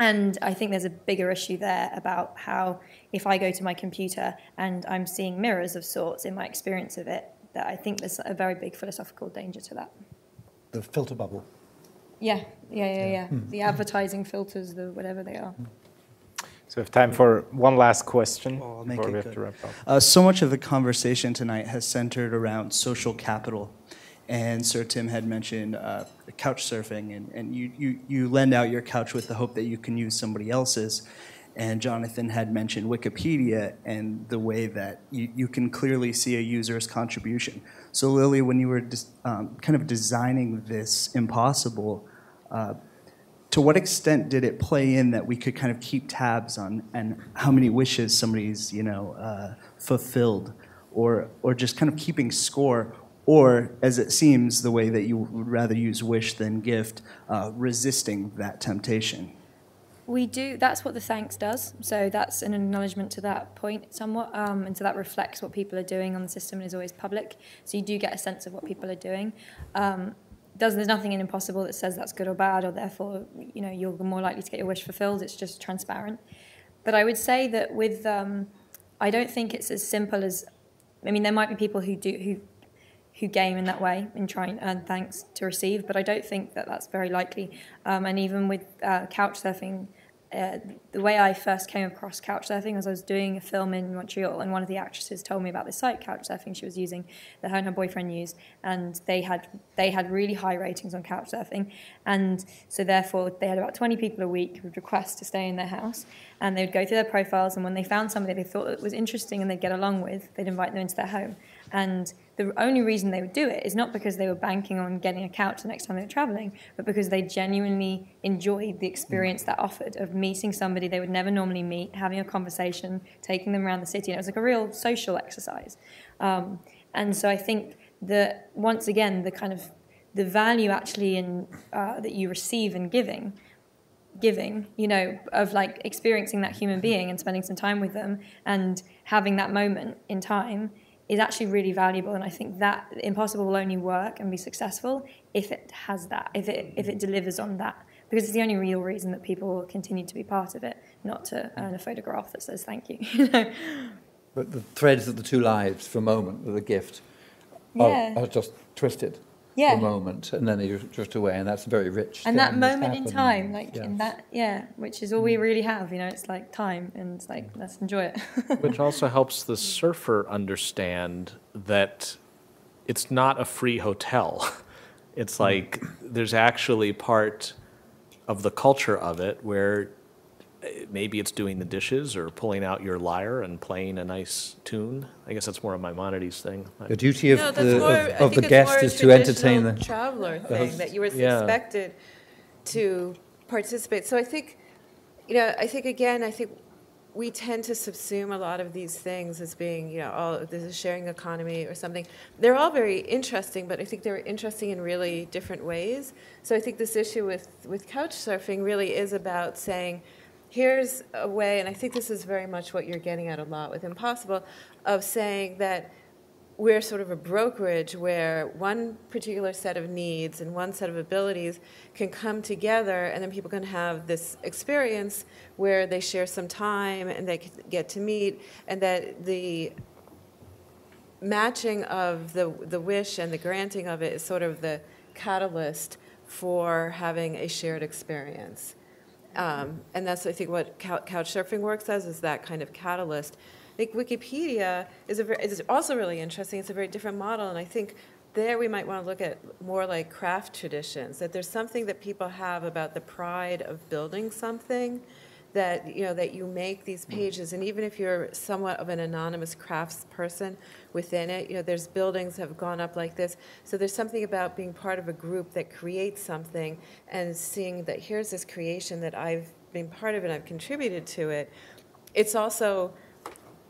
and I think there's a bigger issue there about how if I go to my computer and I'm seeing mirrors of sorts in my experience of it, that I think there's a very big philosophical danger to that. The filter bubble. Yeah, yeah, yeah, yeah. Mm. The advertising filters, the whatever they are. So we have time for one last question well, before we have good. to wrap up. Uh, so much of the conversation tonight has centered around social capital. And Sir Tim had mentioned uh, couch surfing, and, and you, you, you lend out your couch with the hope that you can use somebody else's. And Jonathan had mentioned Wikipedia and the way that you, you can clearly see a user's contribution. So, Lily, when you were um, kind of designing this impossible, uh, to what extent did it play in that we could kind of keep tabs on and how many wishes somebody's you know uh, fulfilled, or or just kind of keeping score, or as it seems the way that you would rather use wish than gift, uh, resisting that temptation. We do. That's what the thanks does. So that's an acknowledgement to that point somewhat, um, and so that reflects what people are doing on the system and is always public. So you do get a sense of what people are doing. Um, does there's nothing in impossible that says that's good or bad, or therefore you know you're more likely to get your wish fulfilled. It's just transparent. But I would say that with um, I don't think it's as simple as I mean there might be people who do who who game in that way and try and earn thanks to receive, but I don't think that that's very likely. Um, and even with uh, couch surfing uh, the way I first came across couchsurfing was I was doing a film in Montreal, and one of the actresses told me about this site, couchsurfing, she was using that her and her boyfriend used, and they had they had really high ratings on couchsurfing, and so therefore they had about 20 people a week who would request to stay in their house, and they would go through their profiles, and when they found somebody they thought was interesting and they'd get along with, they'd invite them into their home, and the only reason they would do it is not because they were banking on getting a couch the next time they were traveling, but because they genuinely enjoyed the experience that offered of meeting somebody they would never normally meet, having a conversation, taking them around the city. And it was like a real social exercise. Um, and so I think that once again, the kind of the value actually in uh, that you receive in giving giving you know of like experiencing that human being and spending some time with them and having that moment in time is actually really valuable. And I think that Impossible will only work and be successful if it has that, if it, if it delivers on that. Because it's the only real reason that people will continue to be part of it, not to earn a photograph that says thank you. [laughs] But the threads of the two lives for a moment a gift are, Yeah. are just twisted Yeah. for a moment, and then they drift away, and that's a very rich. and that thing that's moment in time, like Yeah. in that, yeah, which is all we mm. really have, you know, it's like time and it's like, let's enjoy it. [laughs] Which also helps the surfer understand that it's not a free hotel. [laughs] It's mm. like there's actually part of the culture of it where maybe it's doing the dishes or pulling out your lyre and playing a nice tune. I guess that's more of a Maimonides thing. The duty of No, the, more- of, of the guest is to entertain the traveler the thing host. that you were Yeah. expected to participate. So I think, you know, I think again, I think we tend to subsume a lot of these things as being, you know, all there's a sharing economy or something. They're all very interesting, but I think they're interesting in really different ways. So I think this issue with with couch surfing really is about saying. Here's a way, and I think this is very much what you're getting at a lot with Impossible, of saying that we're sort of a brokerage where one particular set of needs and one set of abilities can come together and then people can have this experience where they share some time and they get to meet and that the matching of the, the wish and the granting of it is sort of the catalyst for having a shared experience. Um, and that's, I think, what cou- couch surfing works as, is that kind of catalyst. I think Wikipedia is, a, ver- is also really interesting. It's a very different model, and I think there we might want to look at more like craft traditions, that there's something that people have about the pride of building something, that, you know, that you make these mm. pages, and even if you're somewhat of an anonymous crafts person within it, you know, there's buildings have gone up like this. So there's something about being part of a group that creates something and seeing that here's this creation that I've been part of and I've contributed to it. It's also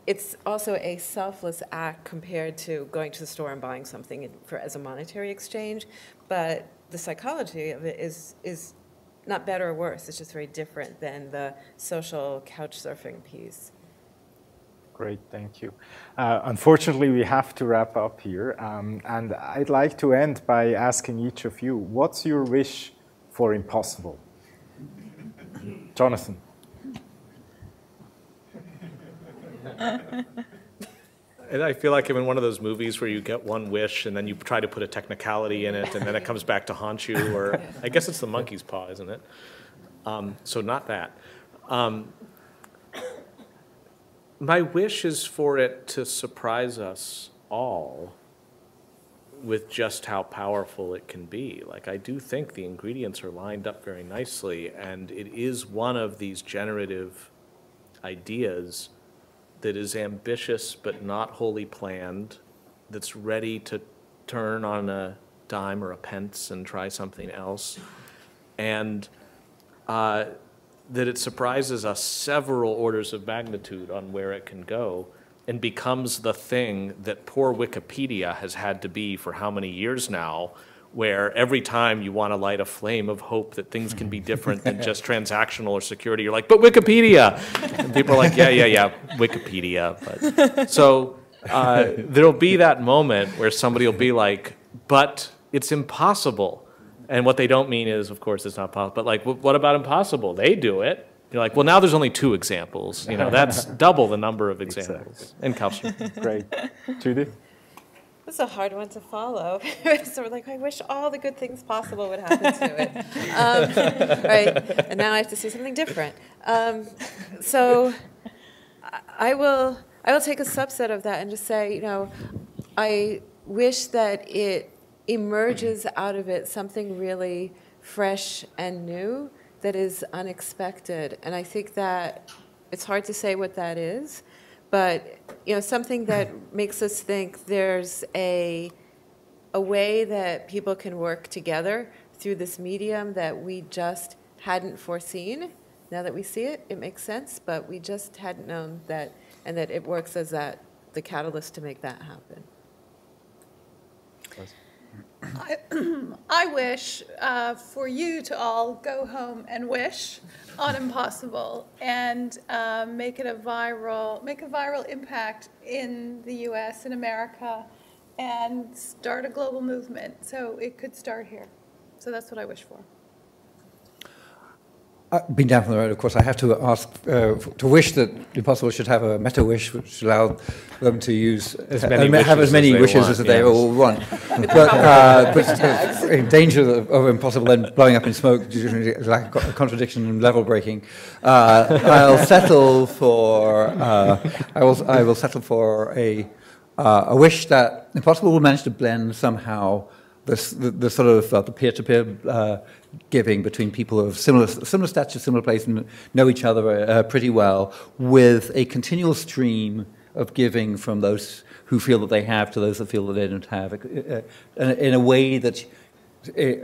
it's also a selfless act compared to going to the store and buying something for as a monetary exchange, but the psychology of it is is not better or worse. It's just very different than the social couch surfing piece. Great, thank you. Uh, unfortunately, we have to wrap up here. Um, and I'd like to end by asking each of you what's your wish for impossible? Jonathan. [laughs] And I feel like I'm in one of those movies where you get one wish and then you try to put a technicality in it and then it comes back to haunt you, or I guess it's the monkey's paw, isn't it? Um, so not that. Um, my wish is for it to surprise us all with just how powerful it can be. Like, I do think the ingredients are lined up very nicely, and it is one of these generative ideas that is ambitious but not wholly planned, that's ready to turn on a dime or a pence and try something else, and uh, that it surprises us several orders of magnitude on where it can go and becomes the thing that poor Wikipedia has had to be for how many years now, where every time you want to light a flame of hope that things can be different than [laughs] just transactional or security, you're like, but Wikipedia! And people are like, yeah, yeah, yeah, Wikipedia. But, [laughs] so uh, there'll be that moment where somebody will be like, but it's impossible. And what they don't mean is, of course, it's not possible. But like, what about impossible? They do it. You're like, well, now there's only two examples. You know, that's [laughs] double the number of examples in Couchsurfing. Great. Judy? This is a hard one to follow. [laughs] so we're like, I wish all the good things possible would happen to it. Um, [laughs] right, and now I have to see something different. Um, so I- I will, I will take a subset of that and just say, you know, I wish that it emerges out of it something really fresh and new that is unexpected. And I think that it's hard to say what that is, but you know, something that makes us think there's a a way that people can work together through this medium that we just hadn't foreseen. Now that we see it, it makes sense, but we just hadn't known that, and that it works as that the catalyst to make that happen. I, [clears throat] I wish uh, for you to all go home and wish on Impossible and uh, make it a viral, make a viral impact in the U.S. in America, and start a global movement. So it could start here. So that's what I wish for. Uh, being down from the road, of course, I have to ask uh, to wish that Impossible should have a meta wish, which allowed them to use As many uh, have wishes as many as they wishes want, as they yes. all want. [laughs] but uh, but uh, in danger of, of Impossible then blowing up in smoke due to lack of contradiction and level breaking, uh, I'll [laughs] settle for uh, I will I will settle for a uh, a wish that Impossible will manage to blend somehow the, the sort of uh, the peer-to-peer uh, giving between people of similar similar stature, similar place, and know each other uh, pretty well, with a continual stream of giving from those who feel that they have to those that feel that they don't have, uh, in a way that,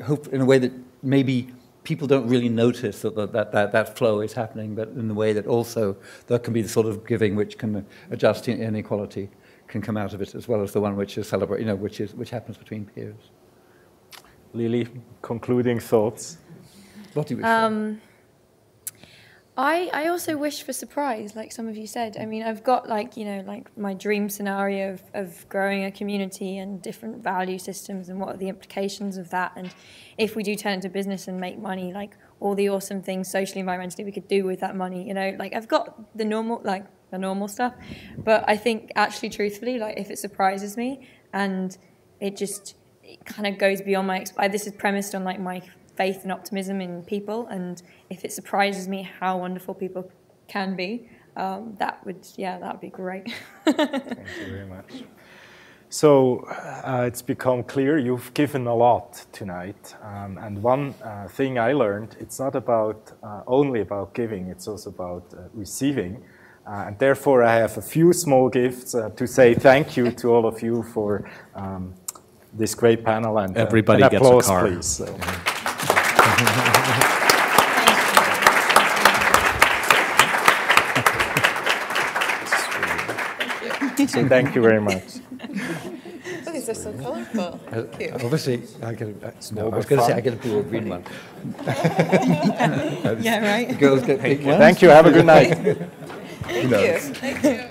hope, in a way that maybe people don't really notice that that, that, that that flow is happening, but in the way that also there can be the sort of giving which can adjust inequality can come out of it, as well as the one which is celebrate, you know, which is which happens between peers. Lily, concluding thoughts. What do you wish Um, I I also wish for surprise, like some of you said. I mean, I've got like you know like my dream scenario of, of growing a community and different value systems and what are the implications of that. And if we do turn into business and make money, like all the awesome things socially, environmentally we could do with that money. You know, like I've got the normal like the normal stuff, but I think actually, truthfully, like if it surprises me and it just it kind of goes beyond my. This is premised on like my faith and optimism in people, and if it surprises me how wonderful people can be, um, that would yeah, that would be great. [laughs] Thank you very much. So uh, it's become clear you've given a lot tonight, um, and one uh, thing I learned: it's not about uh, only about giving; it's also about uh, receiving. Uh, and therefore, I have a few small gifts uh, to say thank you to all of you for um, this great panel and uh, Everybody an gets a applause, car. please. So. So thank you very much. Oh, these are so colorful. Uh, Thank you. Obviously, I get. A, Small no, I was going to say fun. I get a blue or green one. [laughs] Yeah, right. The girls get pink ones. Thank you. Have a good night. Who knows? Thank you.